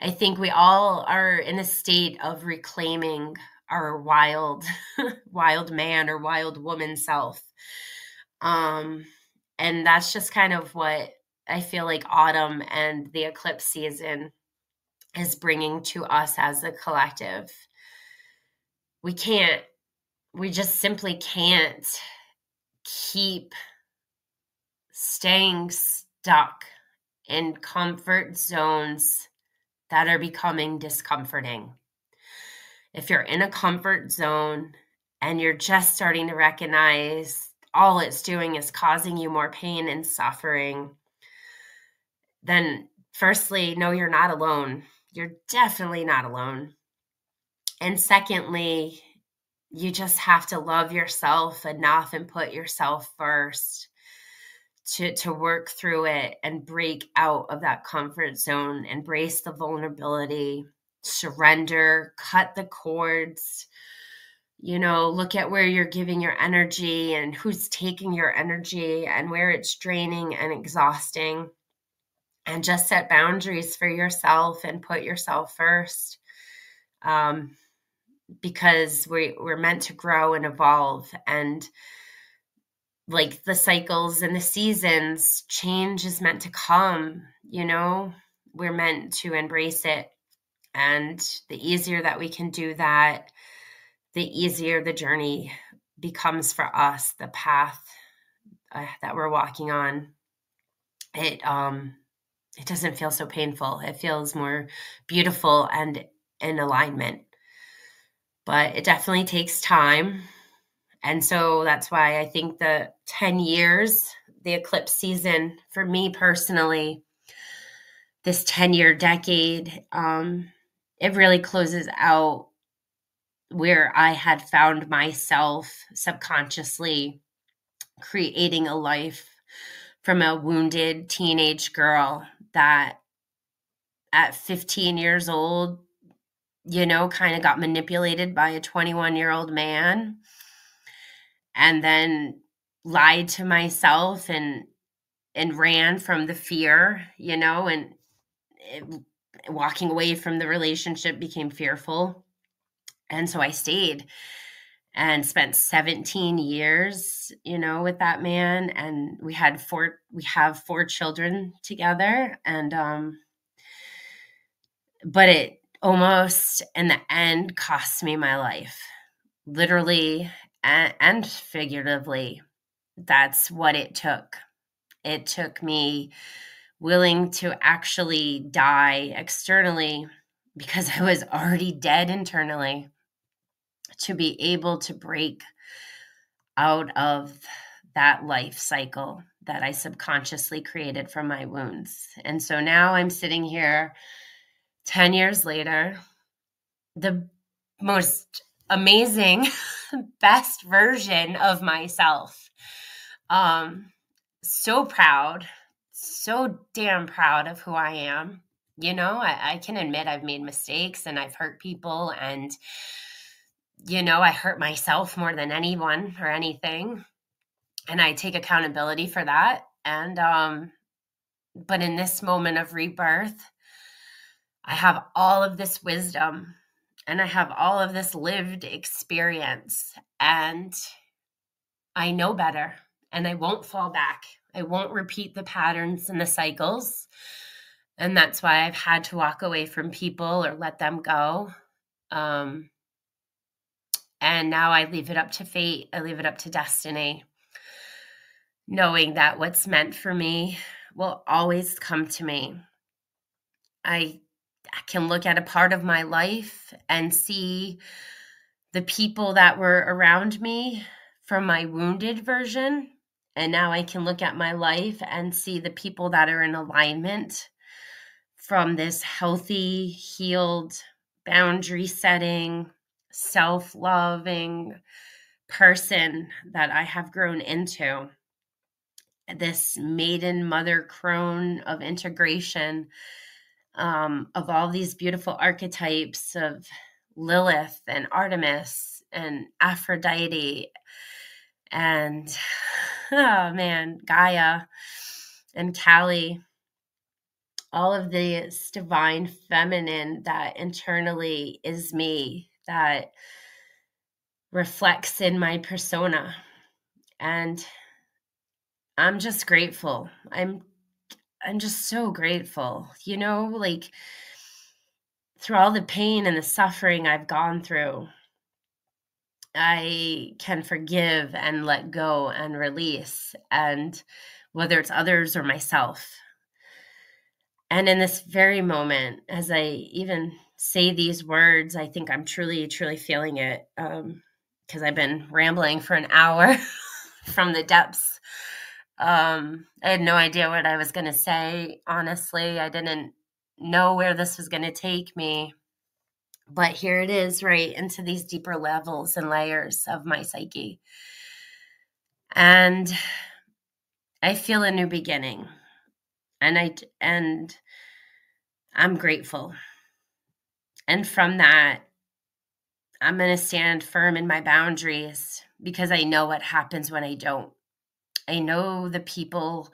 I think we all are in a state of reclaiming our wild, [laughs] wild man or wild woman self. Um, and that's just kind of what I feel like autumn and the eclipse season is bringing to us as a collective. We can't, we just simply can't keep staying stuck in comfort zones that are becoming discomforting. If you're in a comfort zone and you're just starting to recognize all it's doing is causing you more pain and suffering, then firstly, know you're not alone. You're definitely not alone. And secondly, you just have to love yourself enough and put yourself first to to work through it and break out of that comfort zone embrace the vulnerability surrender cut the cords you know look at where you're giving your energy and who's taking your energy and where it's draining and exhausting and just set boundaries for yourself and put yourself first um, because we, we're meant to grow and evolve and like the cycles and the seasons change is meant to come you know? We're meant to embrace it and the easier that we can do that the easier the journey becomes for us the path uh, that we're walking on. It um it doesn't feel so painful. It feels more beautiful and in alignment. But it definitely takes time. And so that's why I think the 10 years, the eclipse season for me personally, this 10 year decade, um, it really closes out where I had found myself subconsciously creating a life from a wounded teenage girl that at 15 years old, you know, kind of got manipulated by a 21 year old man and then lied to myself and and ran from the fear you know and it, walking away from the relationship became fearful. And so i stayed and spent 17 years you know with that man and we had four we have four children together and um but it almost in the end cost me my life literally and, and figuratively. That's what it took. It took me willing to actually die externally because [laughs] I was already dead internally to be able to break out of that life cycle that I subconsciously created from my wounds. And so now I'm sitting here 10 years later, the most amazing [laughs] best version of myself um so proud so damn proud of who i am you know I, I, can admit i've made mistakes and i've hurt people and you know i hurt myself more than anyone or anything and i take accountability for that and um but in this moment of rebirth i have all of this wisdom and I have all of this lived experience and I know better and I won't fall back. I won't repeat the patterns and the cycles. And that's why I've had to walk away from people or let them go. Um, and now I leave it up to fate, I leave it up to destiny, knowing that what's meant for me will always come to me. I I can look at a part of my life and see the people that were around me from my wounded version. And now I can look at my life and see the people that are in alignment from this healthy, healed, boundary setting, self loving person that I have grown into. This maiden mother crone of integration um, of all these beautiful archetypes of Lilith and Artemis and Aphrodite and oh man, Gaia and Kali. All of this divine feminine that internally is me, that reflects in my persona. And I'm just grateful. I'm I'm just so grateful, you know, like through all the pain and the suffering I've gone through, I can forgive and let go and release, and whether it's others or myself. And in this very moment, as I even say these words, I think I'm truly, truly feeling it because um, I've been rambling for an hour [laughs] from the depths um, I had no idea what I was going to say. Honestly, I didn't know where this was going to take me. But here it is, right into these deeper levels and layers of my psyche. And I feel a new beginning. And I and I'm grateful. And from that, I'm going to stand firm in my boundaries because I know what happens when I don't. I know the people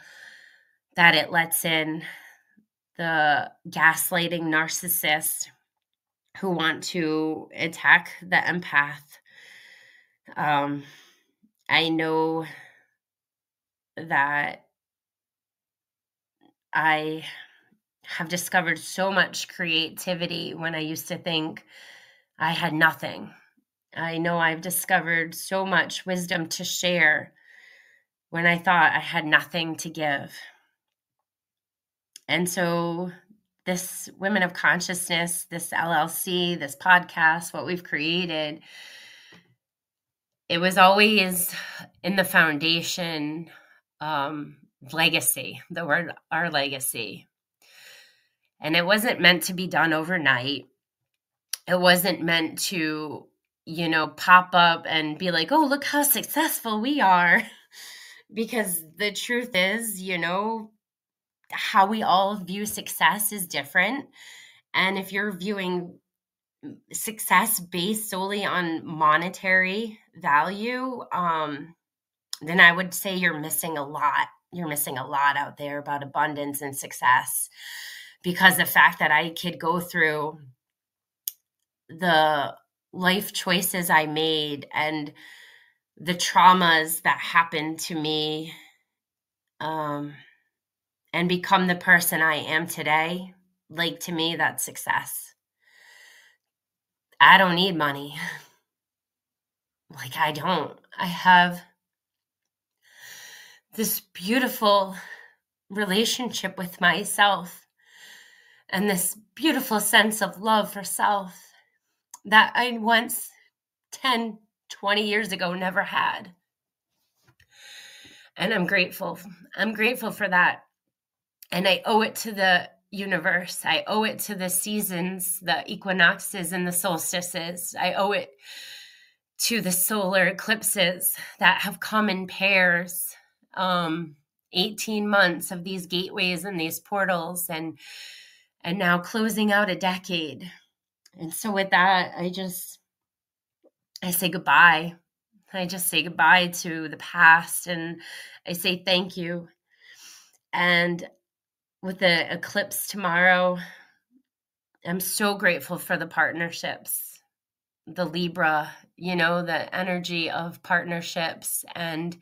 that it lets in, the gaslighting narcissist who want to attack the empath. Um, I know that I have discovered so much creativity when I used to think I had nothing. I know I've discovered so much wisdom to share when I thought I had nothing to give. And so, this Women of Consciousness, this LLC, this podcast, what we've created, it was always in the foundation um, legacy, the word our legacy. And it wasn't meant to be done overnight. It wasn't meant to, you know, pop up and be like, oh, look how successful we are. [laughs] because the truth is, you know, how we all view success is different. And if you're viewing success based solely on monetary value, um, then I would say you're missing a lot. You're missing a lot out there about abundance and success because the fact that I could go through the life choices I made and the traumas that happened to me um, and become the person I am today, like to me, that's success. I don't need money. like, I don't. I have this beautiful relationship with myself and this beautiful sense of love for self that I once 10, 20 years ago never had. And I'm grateful. I'm grateful for that. And I owe it to the universe. I owe it to the seasons, the equinoxes and the solstices. I owe it to the solar eclipses that have come in pairs. Um, 18 months of these gateways and these portals and and now closing out a decade. And so with that, I just I say goodbye. I just say goodbye to the past and I say thank you. And with the eclipse tomorrow, I'm so grateful for the partnerships, the Libra, you know, the energy of partnerships and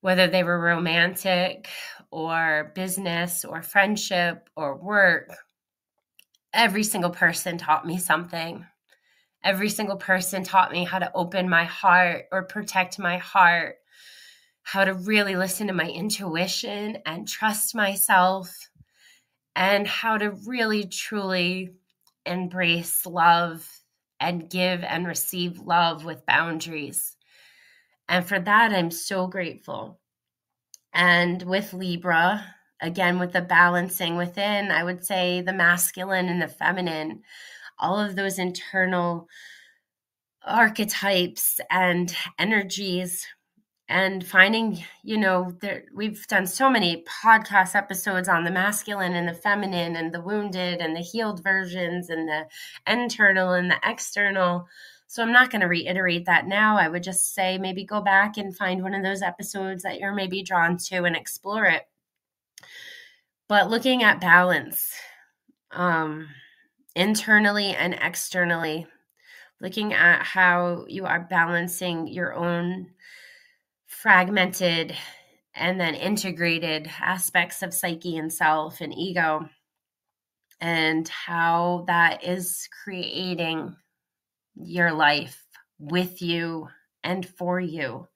whether they were romantic or business or friendship or work, every single person taught me something. Every single person taught me how to open my heart or protect my heart, how to really listen to my intuition and trust myself, and how to really truly embrace love and give and receive love with boundaries. And for that, I'm so grateful. And with Libra, again, with the balancing within, I would say the masculine and the feminine, all of those internal archetypes and energies and finding you know there we've done so many podcast episodes on the masculine and the feminine and the wounded and the healed versions and the internal and the external so I'm not going to reiterate that now. I would just say maybe go back and find one of those episodes that you're maybe drawn to and explore it. But looking at balance um, internally and externally, looking at how you are balancing your own fragmented and then integrated aspects of psyche and self and ego, and how that is creating your life with you and for you.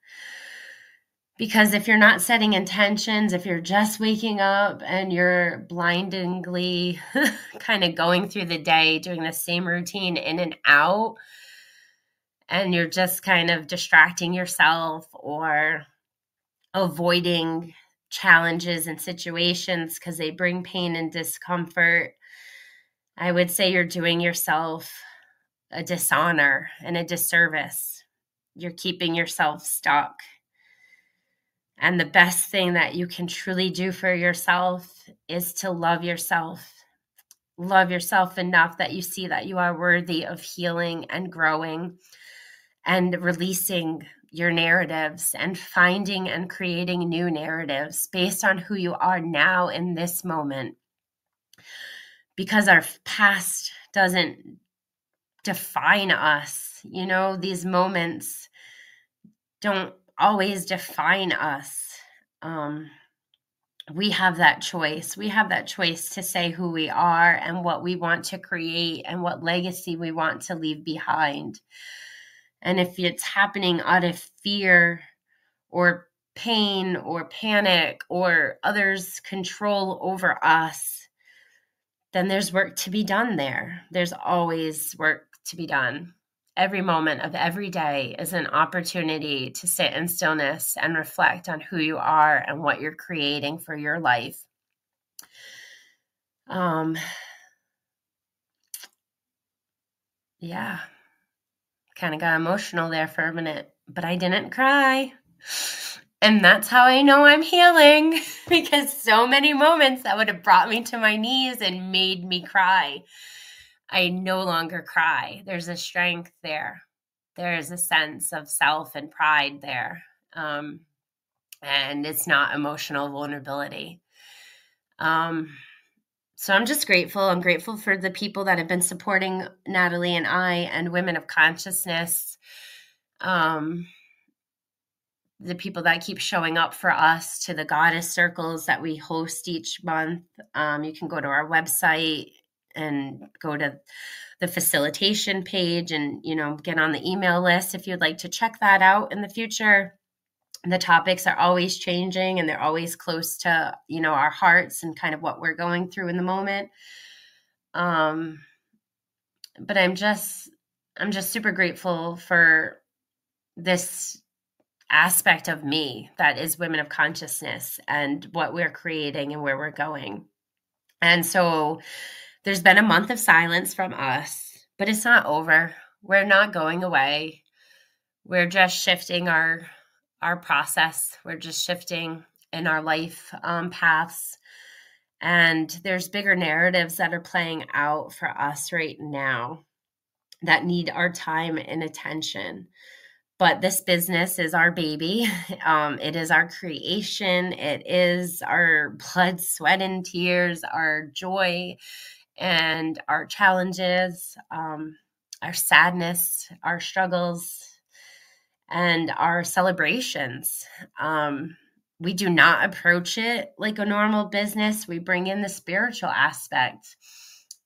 Because if you're not setting intentions, if you're just waking up and you're blindingly [laughs] kind of going through the day, doing the same routine in and out, and you're just kind of distracting yourself or avoiding challenges and situations because they bring pain and discomfort, I would say you're doing yourself a dishonor and a disservice. You're keeping yourself stuck. And the best thing that you can truly do for yourself is to love yourself. Love yourself enough that you see that you are worthy of healing and growing and releasing your narratives and finding and creating new narratives based on who you are now in this moment. Because our past doesn't define us. You know, these moments don't always define us. Um, we have that choice. We have that choice to say who we are and what we want to create and what legacy we want to leave behind. And if it's happening out of fear or pain or panic or others' control over us, then there's work to be done there. There's always work to be done. Every moment of every day is an opportunity to sit in stillness and reflect on who you are and what you're creating for your life. Um, yeah kind of got emotional there for a minute, but I didn't cry. And that's how I know I'm healing [laughs] because so many moments that would have brought me to my knees and made me cry. I no longer cry. There's a strength there. There is a sense of self and pride there. Um, and it's not emotional vulnerability. Um, so I'm just grateful. I'm grateful for the people that have been supporting Natalie and I and Women of Consciousness. Um, the people that keep showing up for us to the goddess circles that we host each month. Um, you can go to our website and go to the facilitation page and you know get on the email list if you'd like to check that out in the future. The topics are always changing and they're always close to you know our hearts and kind of what we're going through in the moment. Um but i'm just i'm just super grateful for this aspect of me that is women of consciousness and what we're creating and where we're going. And so there's been a month of silence from us but it's not over we're not going away we're just shifting our our process. We're just shifting in our life um, paths. And there's bigger narratives that are playing out for us right now that need our time and attention. But this business is our baby. [laughs] Um, it is our creation. It is our blood, sweat, and tears, our joy, and our challenges, um, our sadness, our struggles, and our celebrations. Um, we do not approach it like a normal business. We bring in the spiritual aspect.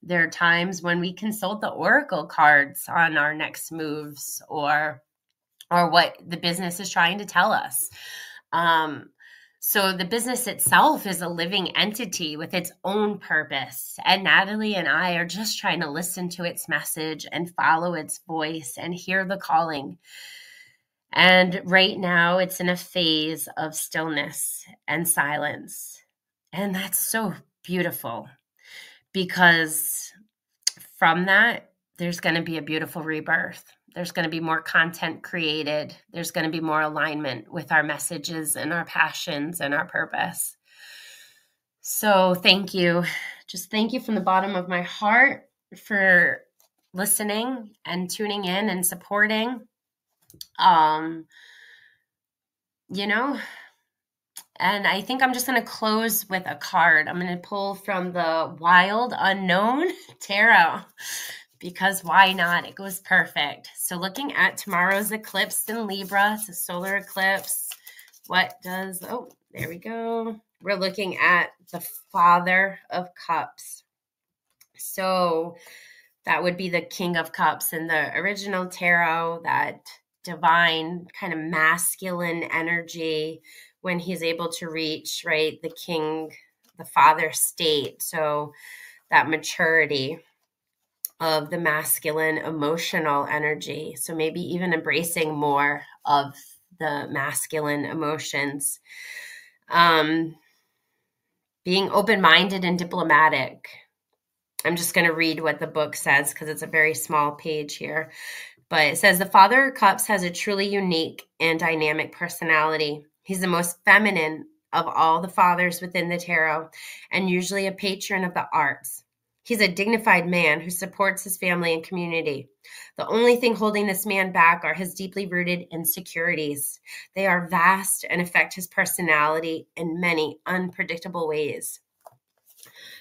There are times when we consult the oracle cards on our next moves or or what the business is trying to tell us. Um, so the business itself is a living entity with its own purpose. And Natalie and I are just trying to listen to its message and follow its voice and hear the calling. And right now, it's in a phase of stillness and silence. And that's so beautiful because from that, there's going to be a beautiful rebirth. There's going to be more content created. There's going to be more alignment with our messages and our passions and our purpose. So, thank you. Just thank you from the bottom of my heart for listening and tuning in and supporting um, you know, and I think I'm just going to close with a card. I'm going to pull from the Wild Unknown [laughs] Tarot because why not? It goes perfect. So, looking at tomorrow's eclipse in Libra, it's a solar eclipse. What does, oh, there we go. We're looking at the Father of Cups. So, that would be the King of Cups in the original tarot that divine kind of masculine energy when he's able to reach right the king the father state so that maturity of the masculine emotional energy so maybe even embracing more of the masculine emotions um being open-minded and diplomatic I'm just going to read what the book says because it's a very small page here. But it says the Father of Cups has a truly unique and dynamic personality. He's the most feminine of all the fathers within the tarot and usually a patron of the arts. He's a dignified man who supports his family and community. The only thing holding this man back are his deeply rooted insecurities. They are vast and affect his personality in many unpredictable ways.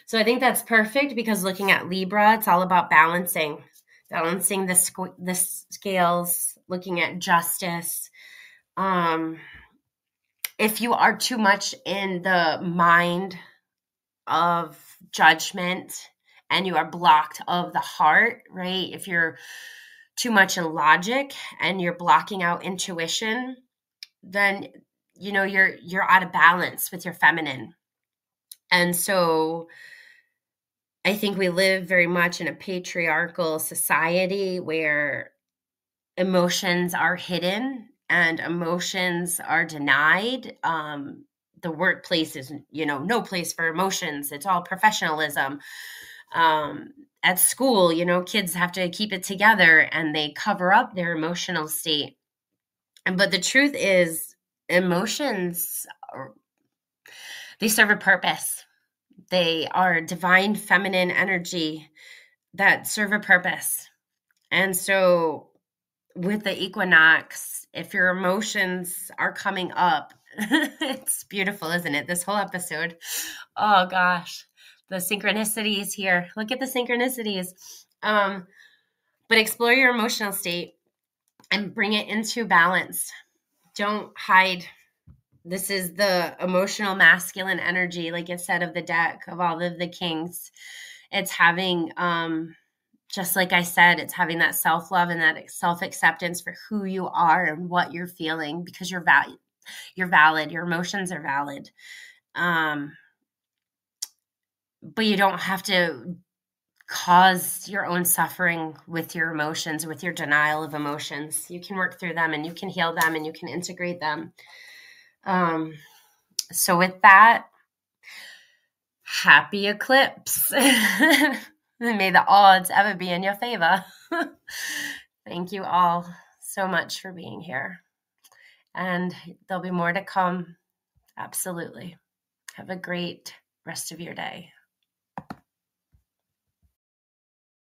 So I think that's perfect because looking at Libra, it's all about balancing, balancing the squ- the scales, looking at justice. Um, if you are too much in the mind of judgment and you are blocked of the heart, right? If you're too much in logic and you're blocking out intuition, then you know you're you're out of balance with your feminine. And so I think we live very much in a patriarchal society where emotions are hidden and emotions are denied. Um, the workplace is, you know, no place for emotions. It's all professionalism. Um, at school, you know, kids have to keep it together and they cover up their emotional state. And but the truth is, emotions are, they serve a purpose. They are divine feminine energy that serve a purpose. And so with the equinox, if your emotions are coming up, [laughs] it's beautiful, isn't it? This whole episode. Oh gosh, the synchronicities here. Look at the synchronicities. Um, but explore your emotional state and bring it into balance. Don't hide. This is the emotional masculine energy, like it said of the deck of all of the kings. It's having um just like I said, it's having that self love and that self acceptance for who you are and what you're feeling because you're valid. You're valid. Your emotions are valid. Um, but you don't have to cause your own suffering with your emotions, with your denial of emotions. You can work through them and you can heal them and you can integrate them. Um, so, with that, happy eclipse. [laughs] May the odds ever be in your favor. [laughs] Thank you all so much for being here. And there'll be more to come. Absolutely. Have a great rest of your day.